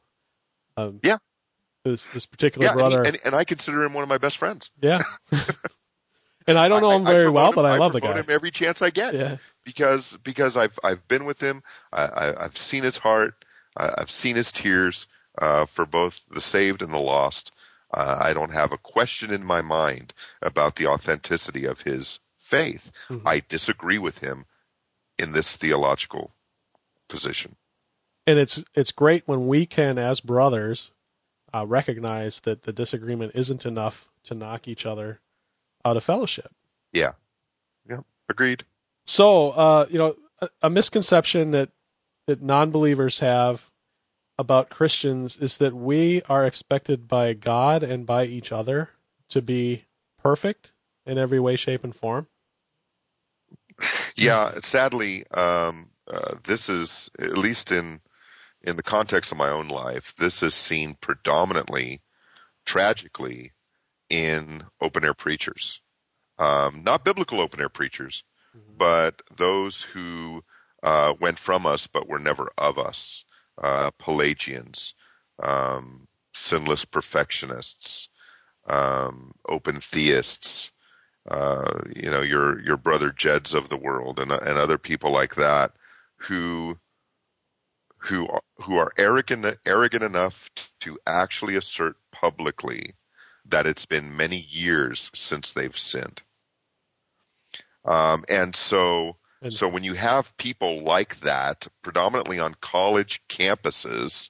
Um, yeah, this this particular yeah, brother, and, and, and, I consider him one of my best friends. Yeah, [laughs] [laughs] and I don't know him very well, him, but I, I love the guy. him every chance I get. Yeah, because because I've I've been with him. I, have seen his heart. I've seen his tears uh, for both the saved and the lost. Uh, I don't have a question in my mind about the authenticity of his faith. Mm-hmm. I disagree with him in this theological position. And it's it's great when we can, as brothers, uh, recognize that the disagreement isn't enough to knock each other out of fellowship. Yeah, yeah, agreed. So, uh, you know, a, a misconception that that non-believers have about Christians is that we are expected by God and by each other to be perfect in every way, shape, and form. Yeah, sadly, um, uh, this is at least in in the context of my own life. This is seen predominantly, tragically, in open air preachers, um, not biblical open air preachers, mm-hmm. but those who uh, went from us but were never of us. Uh, Pelagians, um, sinless perfectionists, um, open theists, uh, you know, your your brother Jeds of the world, and and other people like that, who who who are arrogant arrogant enough to actually assert publicly that it's been many years since they've sinned. Um, and so, so when you have people like that, predominantly on college campuses,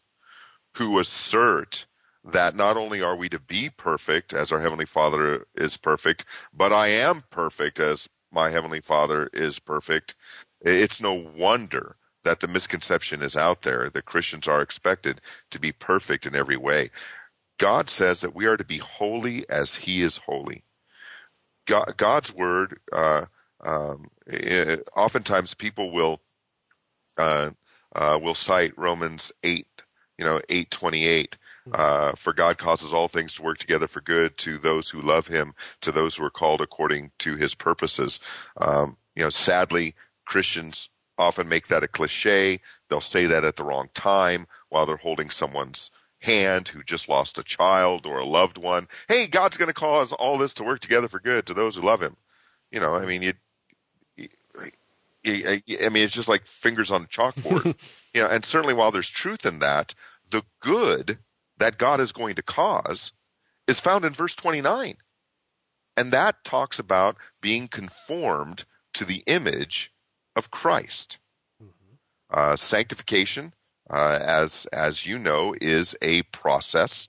who assert that not only are we to be perfect as our heavenly Father is perfect, but I am perfect as my heavenly Father is perfect. It's no wonder that the misconception is out there that Christians are expected to be perfect in every way. God says that we are to be holy as He is holy. God, God's word. Uh, um, it, oftentimes, people will uh, uh, will cite Romans eight, you know, eight twenty eight. Uh, for God causes all things to work together for good to those who love Him, to those who are called according to His purposes. Um, you know, sadly, Christians often make that a cliche. They'll say that at the wrong time while they're holding someone's hand who just lost a child or a loved one. Hey, God's going to cause all this to work together for good to those who love Him. You know, I mean, you I mean, it's just like fingers on a chalkboard. [laughs] you know, and certainly while there's truth in that, the good that God is going to cause is found in verse 29. And that talks about being conformed to the image of Christ. Mm-hmm. Uh, sanctification uh, as as you know, is a process.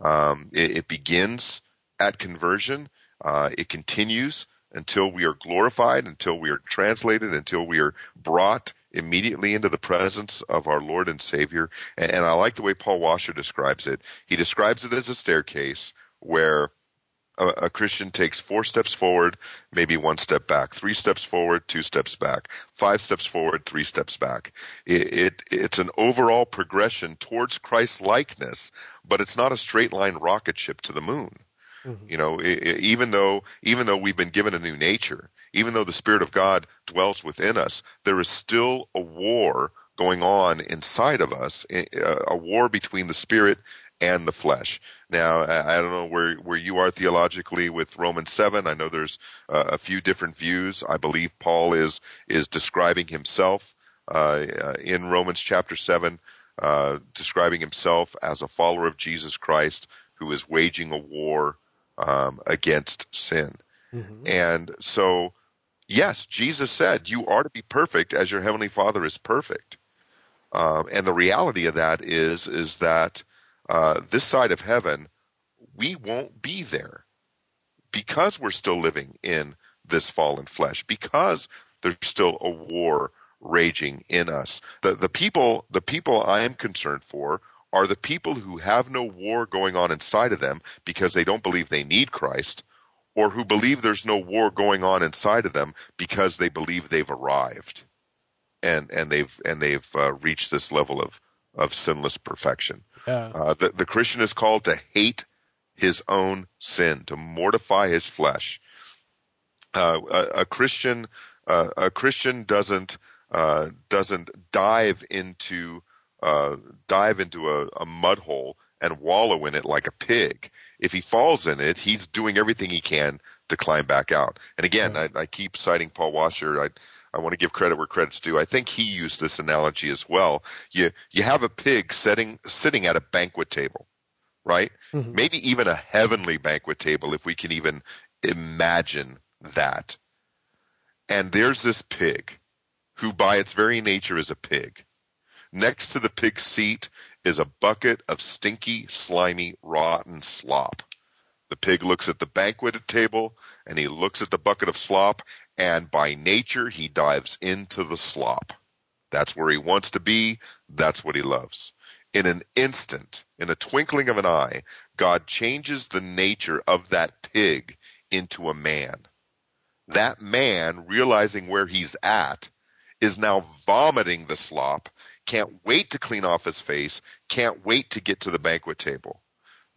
Um, it, it, begins at conversion. Uh, it continues until we are glorified, until we are translated, until we are brought immediately into the presence of our Lord and Savior. And, and I like the way Paul Washer describes it. He describes it as a staircase where a, a, Christian takes four steps forward, maybe one step back, three steps forward, two steps back, five steps forward, three steps back. It, it it's an overall progression towards Christ likeness, but it's not a straight line rocket ship to the moon. Mm-hmm. You know, it, even though even though we've been given a new nature, even though the Spirit of God dwells within us, there is still a war going on inside of us, a war between the Spirit and the flesh. Now, I don't know where, where you are theologically with Romans 7. I know there's uh, a few different views. I believe Paul is, is describing himself uh, uh, in Romans chapter 7, uh, describing himself as a follower of Jesus Christ who is waging a war um, against sin. Mm-hmm. And so, yes, Jesus said, You are to be perfect as your heavenly Father is perfect. Um, and the reality of that is, is that uh, this side of heaven, we won't be there because we're still living in this fallen flesh, because there's still a war raging in us. The, the people, the people I am concerned for are the people who have no war going on inside of them because they don't believe they need Christ, or who believe there's no war going on inside of them because they believe they've arrived and and they've and they've uh, reached this level of of sinless perfection. Yeah. Uh, the, the Christian is called to hate his own sin, to mortify his flesh. Uh, a, a, Christian, uh, a Christian doesn't uh, doesn't dive into uh, dive into a, a mud hole and wallow in it like a pig. If he falls in it, he's doing everything he can to climb back out. And again, I, I keep citing Paul Washer. I, I want to give credit where credit's due. I think he used this analogy as well. You you have a pig sitting sitting at a banquet table, right? Mm-hmm. Maybe even a heavenly banquet table if we can even imagine that. And there's this pig who by its very nature is a pig. Next to the pig's seat is a bucket of stinky, slimy, rotten slop. The pig looks at the banquet table and he looks at the bucket of slop and by nature he dives into the slop. That's where he wants to be. That's what he loves. In an instant, in a twinkling of an eye, God changes the nature of that pig into a man. That man, realizing where he's at, is now vomiting the slop, can't wait to clean off his face, can't wait to get to the banquet table.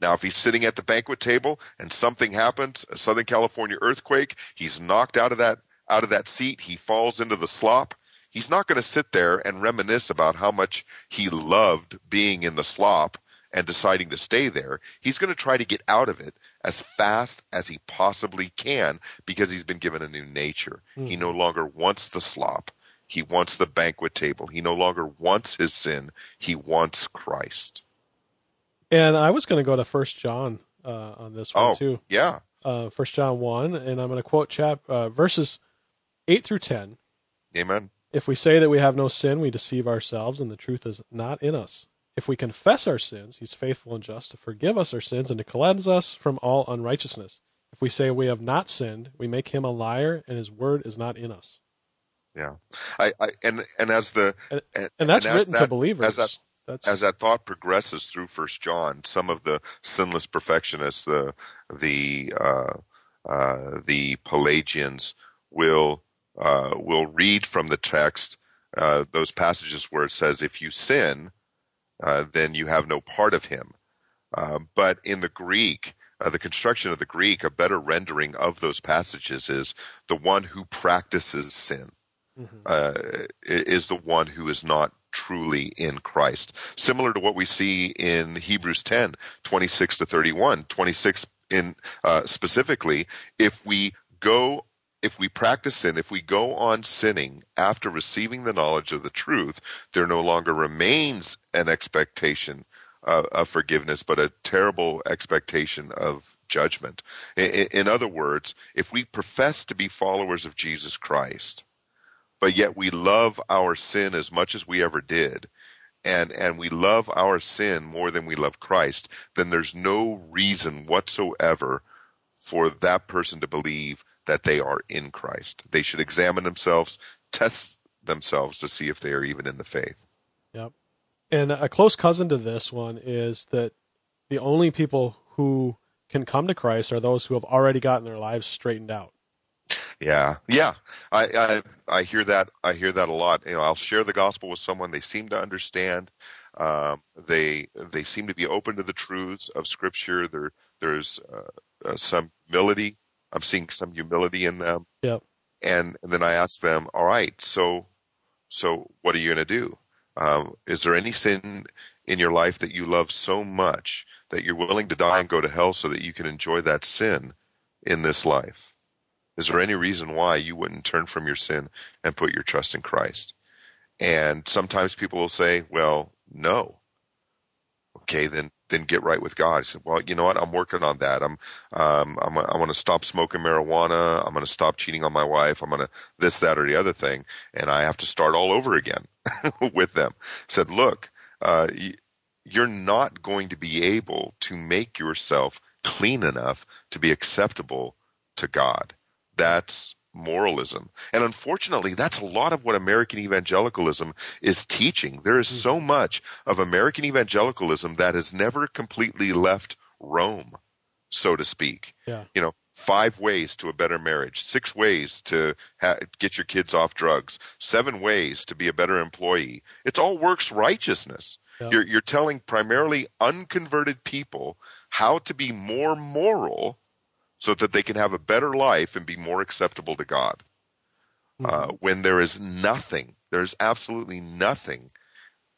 Now, if he's sitting at the banquet table and something happens, a Southern California earthquake, he's knocked out of that out of that seat, he falls into the slop. He's not going to sit there and reminisce about how much he loved being in the slop and deciding to stay there. He's going to try to get out of it as fast as he possibly can because he's been given a new nature. Mm. He no longer wants the slop. He wants the banquet table. He no longer wants his sin. He wants Christ. And I was going to go to First John uh, on this one oh, too. Yeah. Uh, First John one, and I'm going to quote chap uh, verses eight through ten. Amen. If we say that we have no sin, we deceive ourselves, and the truth is not in us. If we confess our sins, He's faithful and just to forgive us our sins and to cleanse us from all unrighteousness. If we say we have not sinned, we make Him a liar, and His word is not in us. Yeah, I, I and and as the and, and, and that's and written that, to believers. As that, that's... as that thought progresses through First John, some of the sinless perfectionists, the the uh, uh, the Pelagians, will uh, will read from the text uh, those passages where it says, "If you sin, uh, then you have no part of him." Uh, but in the Greek, the construction of the Greek, a better rendering of those passages is the one who practices sin mm-hmm. uh, is the one who is not truly in Christ. Similar to what we see in Hebrews 10, 26 to 31, 26 in uh, specifically, if we go if we practice sin, if we go on sinning after receiving the knowledge of the truth, there no longer remains an expectation uh, of forgiveness, but a terrible expectation of judgment. In, in, other words, if we profess to be followers of Jesus Christ, but yet we love our sin as much as we ever did and and we love our sin more than we love Christ, then there's no reason whatsoever for that person to believe that they are in Christ. They should examine themselves, test themselves to see if they are even in the faith. Yep. And a close cousin to this one is that the only people who can come to Christ are those who have already gotten their lives straightened out. Yeah, yeah, I, I I hear that I hear that a lot. You know, I'll share the gospel with someone they seem to understand. Um, they they seem to be open to the truths of Scripture. There there's uh, uh, some humility. I'm seeing some humility in them. Yep. And, and then I ask them, all right, so so what are you going to do? Um, is there any sin in your life that you love so much that you're willing to die and go to hell so that you can enjoy that sin in this life? Is there any reason why you wouldn't turn from your sin and put your trust in Christ? And sometimes people will say, well, no. Okay, then then get right with God. I said, well, you know what? I'm working on that. I'm um, I'm I want to stop smoking marijuana. I'm going to stop cheating on my wife. I'm going to this, that, or the other thing, and I have to start all over again [laughs] with them. I said, look, uh, you're not going to be able to make yourself clean enough to be acceptable to God that's moralism. And unfortunately, that's a lot of what American evangelicalism is teaching. There is so mm-hmm. much of American evangelicalism that has never completely left Rome, so to speak. Yeah. You know, five ways to a better marriage, six ways to ha- get your kids off drugs, seven ways to be a better employee. It's all works righteousness. Yeah. You're, you're telling primarily unconverted people how to be more moral so that they can have a better life and be more acceptable to God. Uh, mm-hmm. When there is nothing, there's absolutely nothing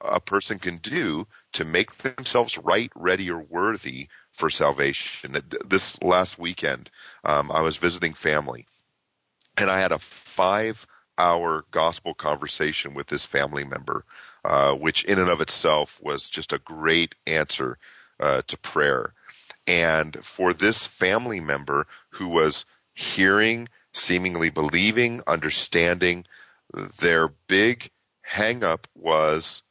a person can do to make themselves right, ready, or worthy for salvation. This last weekend, um, I was visiting family, and I had a five hour gospel conversation with this family member, uh, which in and of itself was just a great answer uh, to prayer. And for this family member who was hearing, seemingly believing, understanding, their big hangup was,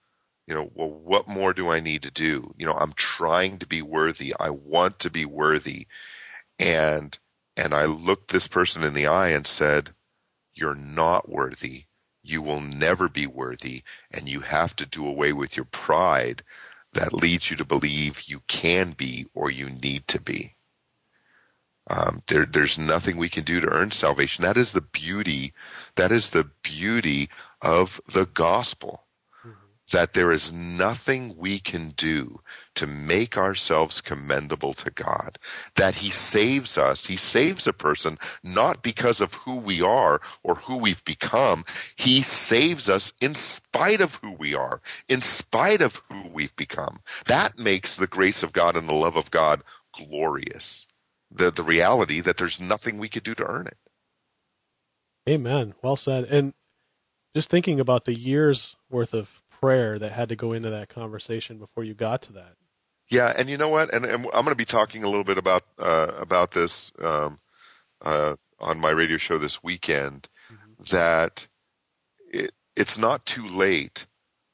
you know, well, what more do I need to do? You know, I'm trying to be worthy. I want to be worthy. And and I looked this person in the eye and said, You're not worthy. You will never be worthy, and you have to do away with your pride that leads you to believe you can be or you need to be. Um, there, there's nothing we can do to earn salvation. That is the beauty. That is the beauty of the gospel that there is nothing we can do to make ourselves commendable to God. That He saves us. He saves a person not because of who we are or who we've become. He saves us in spite of who we are, in spite of who we've become. That makes the grace of God and the love of God glorious. The, the reality that there's nothing we could do to earn it. Amen. Well said. And just thinking about the years worth of prayer that had to go into that conversation before you got to that. Yeah, and you know what? And, and I'm going to be talking a little bit about uh, about this um, uh, on my radio show this weekend. Mm-hmm. That it, it's not too late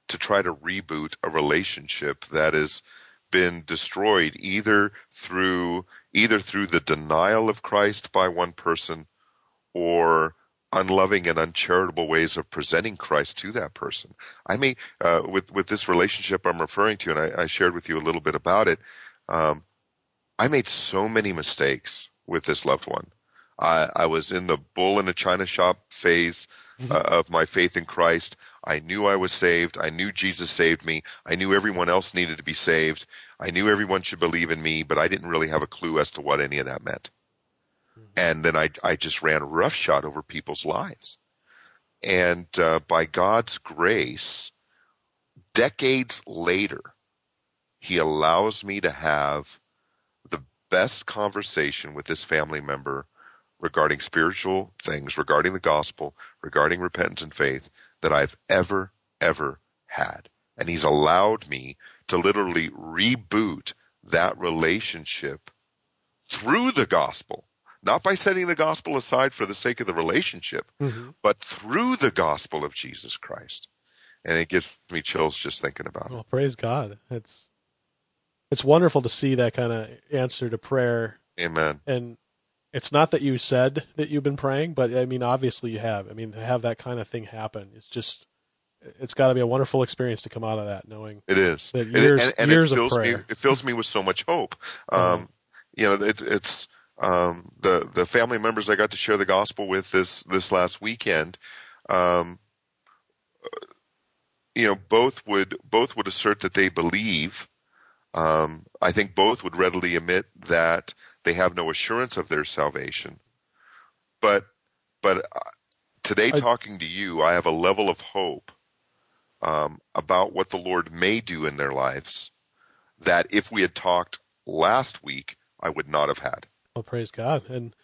to try to reboot a relationship that has been destroyed either through either through the denial of Christ by one person or unloving and uncharitable ways of presenting Christ to that person. I mean, uh, with with this relationship I'm referring to, and I, I shared with you a little bit about it. Um, I made so many mistakes with this loved one. I, I was in the bull in a china shop phase mm-hmm. uh, of my faith in Christ. I knew I was saved. I knew Jesus saved me. I knew everyone else needed to be saved. I knew everyone should believe in me, but I didn't really have a clue as to what any of that meant. Mm-hmm. And then I, I just ran roughshod over people's lives. And uh, by God's grace, decades later, He allows me to have the best conversation with this family member regarding spiritual things, regarding the gospel, regarding repentance and faith that I've ever, ever had. And he's allowed me to literally reboot that relationship through the gospel. Not by setting the gospel aside for the sake of the relationship, mm-hmm. but through the gospel of Jesus Christ. And it gives me chills just thinking about it. Well, praise God. It's it's wonderful to see that kind of answer to prayer. Amen. And it's not that you said that you've been praying, but I mean, obviously you have. I mean, to have that kind of thing happen, it's just, it's got to be a wonderful experience to come out of that, knowing it is that years, and, and years it fills of prayer. me. It fills me with so much hope. [laughs] Um, mm-hmm. You know, it's it's um, the the family members I got to share the gospel with this this last weekend. Um, you know, both would both would assert that they believe. Um, I think both would readily admit that they have no assurance of their salvation. But but uh, today, talking to you, I have a level of hope um, about what the Lord may do in their lives that if we had talked last week, I would not have had. Well, praise God, and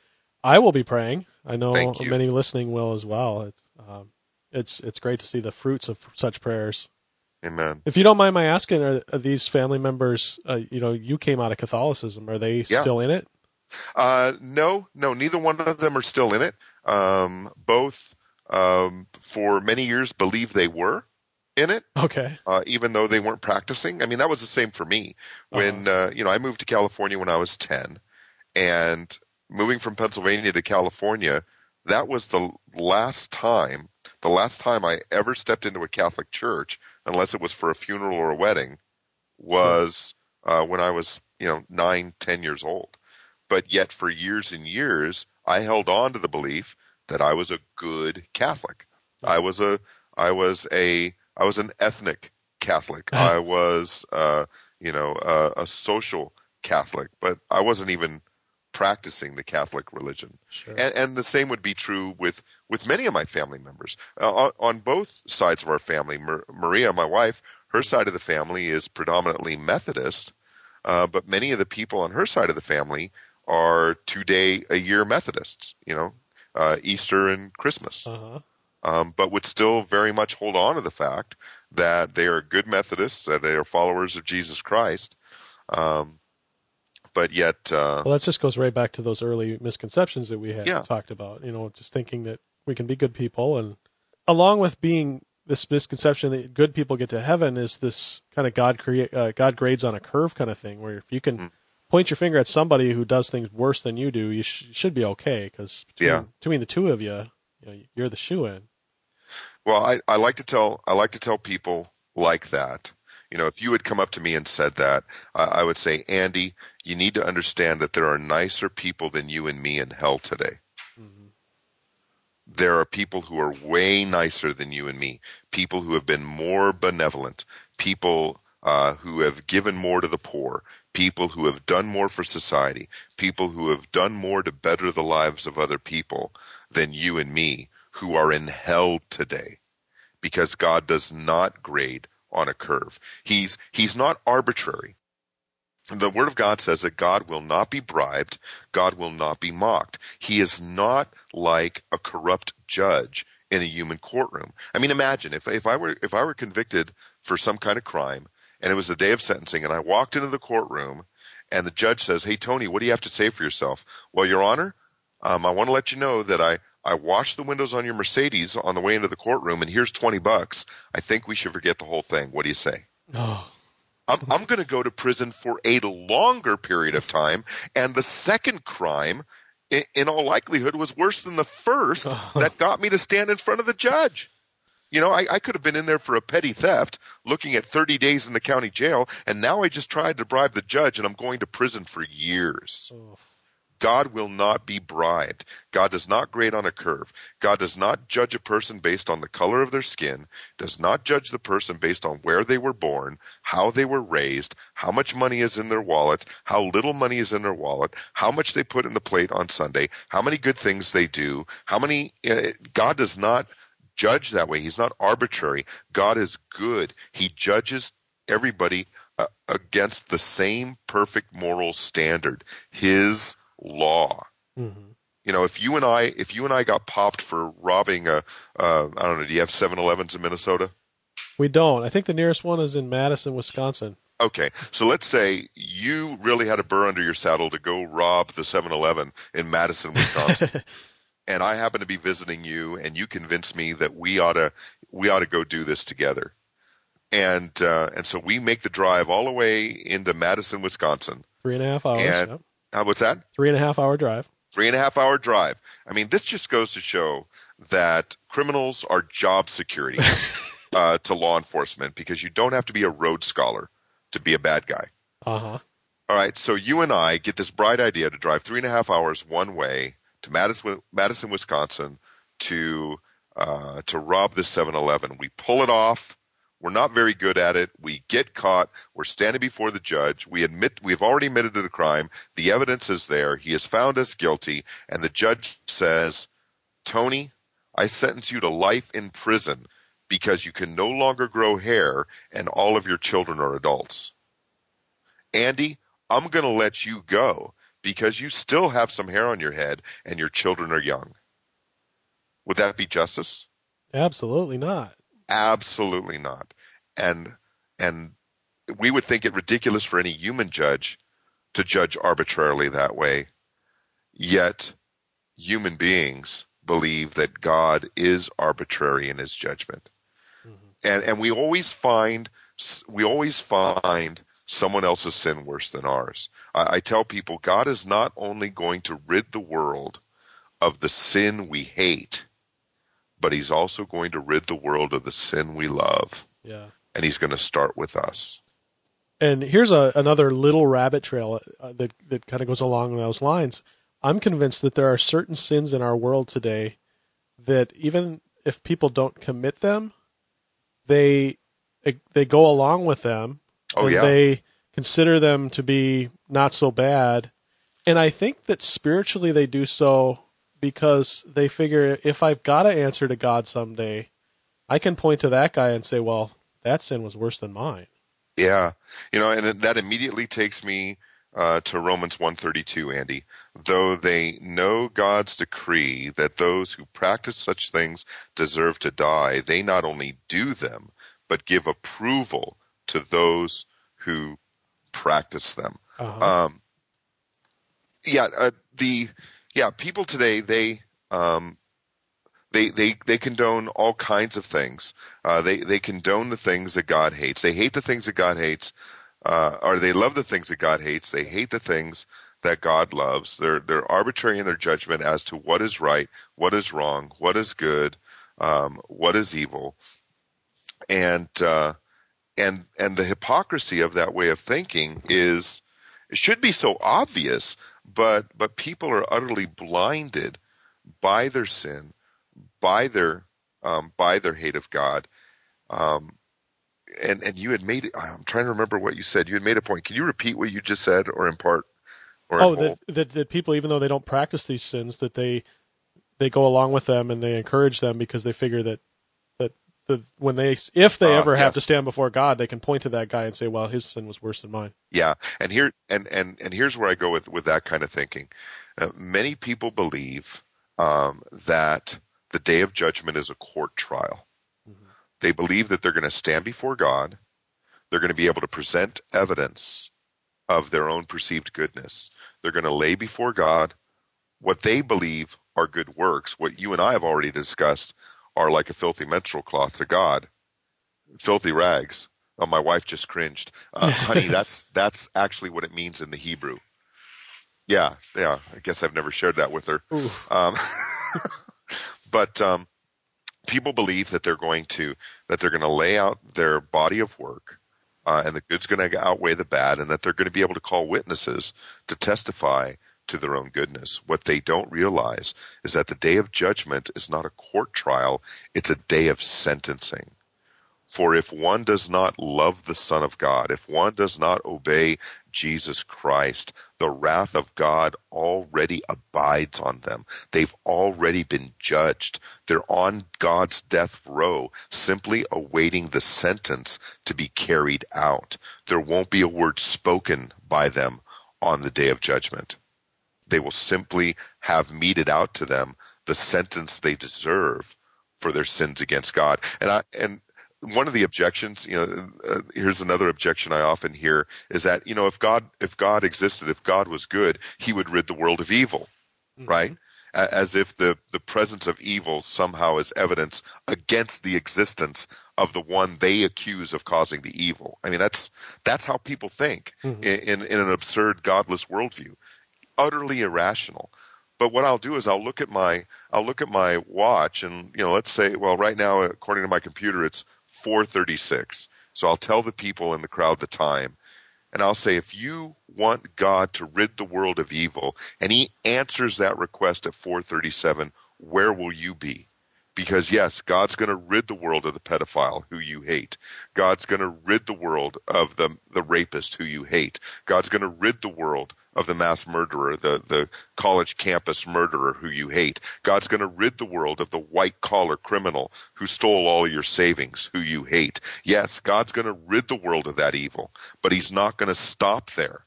I will be praying. I know many listening will as well. It's um, it's it's great to see the fruits of such prayers. Amen. If you don't mind my asking, are, are these family members? Uh, you know, you came out of Catholicism. Are they yeah. still in it? Uh, no, no. Neither one of them are still in it. Um, both, um, for many years, believe they were in it. Okay. Uh, even though they weren't practicing. I mean, that was the same for me. When uh-huh. uh, you know, I moved to California when I was ten, and moving from Pennsylvania to California, that was the last time, the last time I ever stepped into a Catholic church unless it was for a funeral or a wedding, was uh, when I was, you know, nine, ten years old. But yet, for years and years, I held on to the belief that I was a good Catholic. I was a, I was a, I was an ethnic Catholic. I was, uh, you know, uh, a social Catholic, but I wasn't even practicing the Catholic religion. Sure. And, and, the same would be true with, with many of my family members. Uh, on both sides of our family, Mar- Maria, my wife, her side of the family is predominantly Methodist, uh, but many of the people on her side of the family are two day a year Methodists, you know, uh, Easter and Christmas. Uh-huh. Um, but would still very much hold on to the fact that they are good Methodists, that they are followers of Jesus Christ. Um, but yet uh, well that just goes right back to those early misconceptions that we had yeah. talked about you know just thinking that we can be good people and along with being this misconception that good people get to heaven is this kind of god create uh, god grades on a curve kind of thing where if you can mm. point your finger at somebody who does things worse than you do you sh- should be okay because between, yeah. between the two of you, you know, you're the shoe in well I, I like to tell i like to tell people like that you know, if you had come up to me and said that, uh, I would say, Andy, you need to understand that there are nicer people than you and me in hell today. Mm-hmm. There are people who are way nicer than you and me, people who have been more benevolent, people uh, who have given more to the poor, people who have done more for society, people who have done more to better the lives of other people than you and me, who are in hell today. Because God does not grade on a curve. He's he's not arbitrary. The word of God says that God will not be bribed, God will not be mocked. He is not like a corrupt judge in a human courtroom. I mean, imagine if if I were if I were convicted for some kind of crime and it was the day of sentencing and I walked into the courtroom and the judge says, "Hey Tony, what do you have to say for yourself?" Well, Your Honor, um, I want to let you know that I I washed the windows on your Mercedes on the way into the courtroom, and here's twenty bucks. I think we should forget the whole thing. What do you say? Oh, I'm, I'm going to go to prison for a longer period of time, and the second crime, in, in all likelihood, was worse than the first [laughs] that got me to stand in front of the judge. You know, I, I could have been in there for a petty theft, looking at 30 days in the county jail, and now I just tried to bribe the judge, and I'm going to prison for years. oh. God will not be bribed. God does not grade on a curve. God does not judge a person based on the color of their skin, does not judge the person based on where they were born, how they were raised, how much money is in their wallet, how little money is in their wallet, how much they put in the plate on Sunday, how many good things they do, how many. Uh, God does not judge that way. He's not arbitrary. God is good. He judges everybody uh, against the same perfect moral standard. His law. Mhm. You know, if you and I, if you and I got popped for robbing a, uh, I don't know, do you have 7-Elevens in Minnesota? We don't. I think the nearest one is in Madison, Wisconsin. Okay, so let's say you really had a burr under your saddle to go rob the 7-Eleven in Madison, Wisconsin, [laughs] and I happen to be visiting you, and you convince me that we ought to we ought to go do this together, and uh, and so we make the drive all the way into Madison, Wisconsin. Three and a half hours. And- yep. Uh, what's that? Three and a half hour drive. three and a half hour drive. I mean, this just goes to show that criminals are job security [laughs] uh, to law enforcement because you don't have to be a Rhodes Scholar to be a bad guy. Uh huh. All right, so you and I get this bright idea to drive three and a half hours one way to Madison, Madison Wisconsin, to uh, to rob this 7-Eleven. We pull it off. We're not very good at it. We get caught. We're standing before the judge. We admit we've already admitted to the crime. The evidence is there. He has found us guilty, and the judge says, "Tony, I sentence you to life in prison because you can no longer grow hair and all of your children are adults." Andy, I'm going to let you go because you still have some hair on your head and your children are young. Would that be justice? Absolutely not. Absolutely not. And and we would think it ridiculous for any human judge to judge arbitrarily that way. Yet human beings believe that God is arbitrary in his judgment. Mm-hmm. And and we always find we always find someone else's sin worse than ours. I, I tell people God is not only going to rid the world of the sin we hate, but he's also going to rid the world of the sin we love. Yeah. And he's going to start with us. And here's a, another little rabbit trail uh, that that kind of goes along those lines. I'm convinced that there are certain sins in our world today that even if people don't commit them, they they go along with them Oh and yeah. they consider them to be not so bad. And I think that spiritually they do so because they figure if I've got to answer to God someday, I can point to that guy and say, well, that sin was worse than mine. Yeah, you know, and that immediately takes me uh, to Romans 132, Andy. Though they know God's decree that those who practice such things deserve to die, they not only do them, but give approval to those who practice them. Uh-huh. Um, yeah, uh, the yeah people today they um, they they they condone all kinds of things. Uh, they they condone the things that God hates. They hate the things that God hates, uh, or they love the things that God hates. They hate the things that God loves. They're they're arbitrary in their judgment as to what is right, what is wrong, what is good, um, what is evil, and uh, and and the hypocrisy of that way of thinking is it should be so obvious, but but people are utterly blinded by their sin, by their um, by their hate of God. Um, and and you had made I'm trying to remember what you said. You had made a point. Can you repeat what you just said, or in part, or oh, that, that that people, even though they don't practice these sins, that they they go along with them and they encourage them because they figure that the when they if they Uh, ever have to stand before God, they can point to that guy and say, "Well, his sin was worse than mine." Yeah, and here and and and here's where I go with with that kind of thinking. Uh, many people believe um, that the day of judgment is a court trial. Mm-hmm. They believe that they're going to stand before God. They're going to be able to present evidence of their own perceived goodness. They're going to lay before God what they believe are good works. What you and I have already discussed are like a filthy menstrual cloth to God, filthy rags. Oh, my wife just cringed. Uh, [laughs] honey, that's that's actually what it means in the Hebrew. Yeah, yeah. I guess I've never shared that with her. Um, [laughs] but um, people believe that they're going to that they're going to lay out their body of work, uh, and the good's going to outweigh the bad, and that they're going to be able to call witnesses to testify to their own goodness. What they don't realize is that the day of judgment is not a court trial; it's a day of sentencing. For if one does not love the Son of God, if one does not obey Jesus Christ, the wrath of God already abides on them. They've already been judged. They're on God's death row, simply awaiting the sentence to be carried out. There won't be a word spoken by them on the day of judgment. They will simply have meted out to them the sentence they deserve for their sins against God. And I and one of the objections, you know, uh, here's another objection I often hear is that you know if God if God existed, if God was good, He would rid the world of evil, mm-hmm. right? As if the the presence of evil somehow is evidence against the existence of the one they accuse of causing the evil. I mean, that's that's how people think mm-hmm. in, in an absurd, godless worldview, utterly irrational. But what I'll do is I'll look at my I'll look at my watch and you know let's say well right now according to my computer it's 436. So I'll tell the people in the crowd the time. And I'll say, if you want God to rid the world of evil, and he answers that request at 437, where will you be? Because yes, God's going to rid the world of the pedophile who you hate. God's going to rid the world of the, the rapist who you hate. God's going to rid the world of the mass murderer, the, the college campus murderer who you hate. God's going to rid the world of the white collar criminal who stole all your savings, who you hate. Yes, God's going to rid the world of that evil, but he's not going to stop there.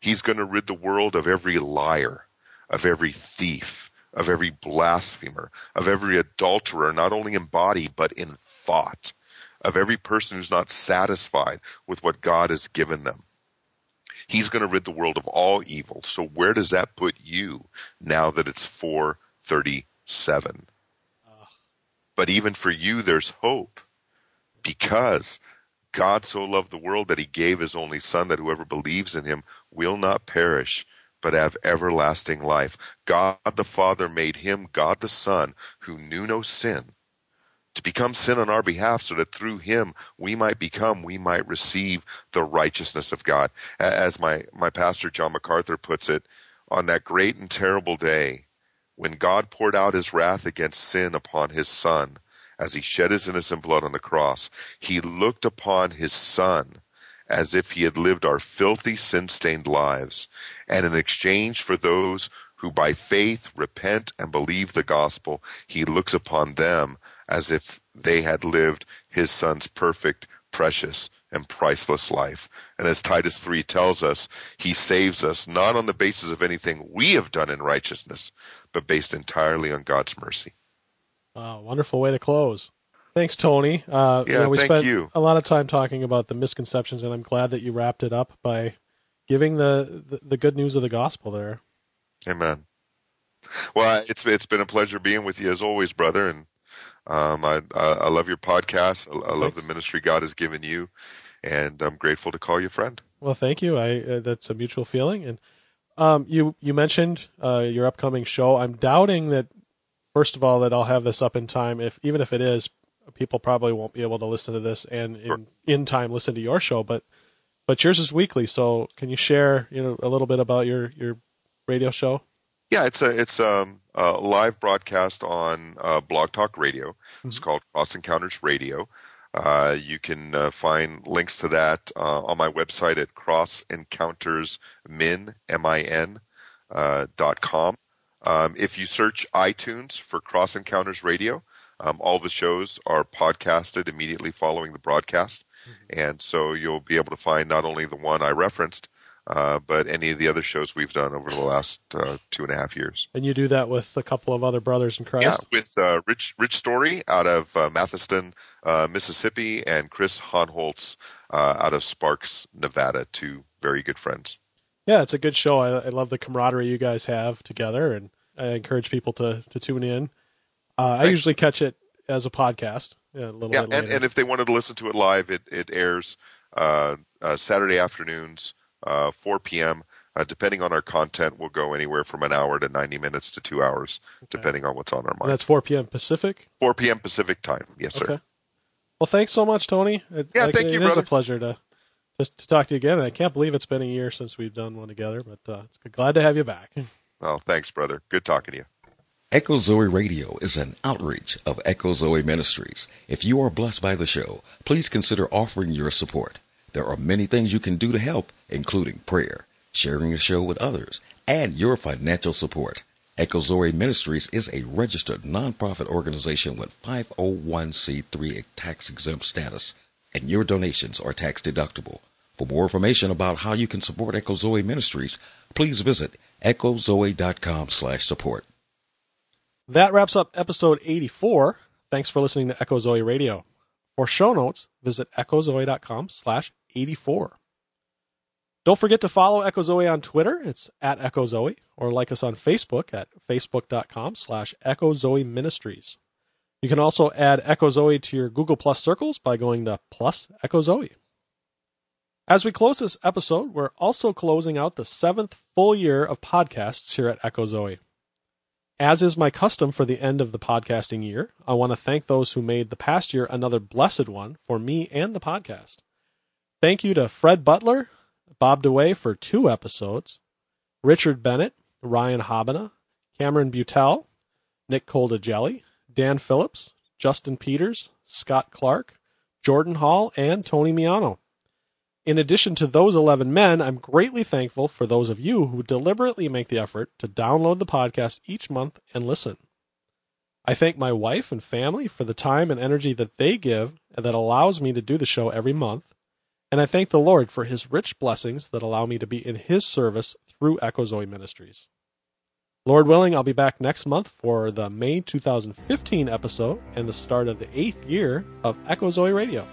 He's going to rid the world of every liar, of every thief, of every blasphemer, of every adulterer, not only in body, but in thought, of every person who's not satisfied with what God has given them. He's going to rid the world of all evil. So where does that put you now that it's 437? But even for you, there's hope because God so loved the world that he gave his only son that whoever believes in him will not perish but have everlasting life. God the Father made him God the Son who knew no sin to become sin on our behalf so that through him we might become, we might receive the righteousness of God. As my, my pastor John MacArthur puts it, on that great and terrible day, when God poured out his wrath against sin upon his son, as he shed his innocent blood on the cross, he looked upon his son as if he had lived our filthy, sin stained lives. And in exchange for those who by faith repent and believe the gospel, he looks upon them as if they had lived his son's perfect, precious, and priceless life. And as Titus 3 tells us, he saves us not on the basis of anything we have done in righteousness, but based entirely on God's mercy. Wow, wonderful way to close. Thanks, Tony. Uh, yeah, you know, we thank spent you. a lot of time talking about the misconceptions, and I'm glad that you wrapped it up by giving the, the, the good news of the gospel there. Amen. Well, it's it's been a pleasure being with you as always, brother, and um, I, I love your podcast. I, I love the ministry God has given you, and I'm grateful to call you friend. Well, thank you. I uh, that's a mutual feeling. And um, you you mentioned uh, your upcoming show. I'm doubting that. First of all, that I'll have this up in time. If even if it is, people probably won't be able to listen to this and in, sure. in time listen to your show. But but yours is weekly. So can you share you know a little bit about your your radio show? Yeah, it's a it's um, a live broadcast on uh, Blog Talk Radio. Mm-hmm. It's called Cross Encounters Radio. Uh, you can uh, find links to that uh, on my website at crossencountersmin m-i-n uh, dot com. Um, if you search iTunes for Cross Encounters Radio, um, all the shows are podcasted immediately following the broadcast, mm-hmm. and so you'll be able to find not only the one I referenced, uh, but any of the other shows we've done over the last uh, two and a half years. And you do that with a couple of other brothers in Christ. Yeah, with uh, Rich Rich Story out of uh, Mathiston, uh, Mississippi, and Chris Hohnholz uh, out of Sparks, Nevada. Two very good friends. Yeah, it's a good show. I, I love the camaraderie you guys have together, and I encourage people to to tune in. I usually catch it as a podcast. Yeah, a little yeah, and, and if they wanted to listen to it live, it it airs Saturday afternoons. Uh, 4 p.m. Uh, depending on our content, we'll go anywhere from an hour to 90 minutes to two hours, depending on what's on our And mind. that's 4 p.m. Pacific. 4 p.m. Pacific time. Yes, sir. Okay. Well, thanks so much, Tony. It, Yeah, thank it you, is brother. a pleasure to just to talk to you again. And I can't believe it's been a year since we've done one together, but uh, it's good. glad to have you back. [laughs] Oh, thanks, brother. Good talking to you. Echo Zoe Radio is an outreach of Echo Zoe Ministries. If you are blessed by the show, please consider offering your support. There are many things you can do to help, including prayer, sharing the show with others, and your financial support. Echo Zoe Ministries is a registered nonprofit organization with 501c3 tax exempt status, and your donations are tax deductible. For more information about how you can support Echo Zoe Ministries, please visit echozoe.com slash support. That wraps up episode 84. Thanks for listening to Echo Zoe Radio. For show notes, visit echozoe.com slash 84. Don't forget to follow Echo Zoe on Twitter. It's at Echo Zoe, or like us on Facebook at facebook.com slash Echo Zoe Ministries. You can also add Echo Zoe to your Google Plus circles by going to plus Echo Zoe. As we close this episode, we're also closing out the seventh full year of podcasts here at Echo Zoe. As is my custom for the end of the podcasting year, I want to thank those who made the past year another blessed one for me and the podcast. Thank you to Fred Butler, Bob DeWaay for two episodes, Richard Bennett, Ryan Habbena, Cameron Buettel, Nick Coldagelli, Dan Phillips, Justin Peters, Scott Clark, Jordan Hall, and Tony Miano. In addition to those 11 men, I'm greatly thankful for those of you who deliberately make the effort to download the podcast each month and listen. I thank my wife and family for the time and energy that they give and that allows me to do the show every month. And I thank the Lord for his rich blessings that allow me to be in his service through Echo Zoe Ministries. Lord willing, I'll be back next month for the May 2015 episode and the start of the eighth year of Echo Zoe Radio.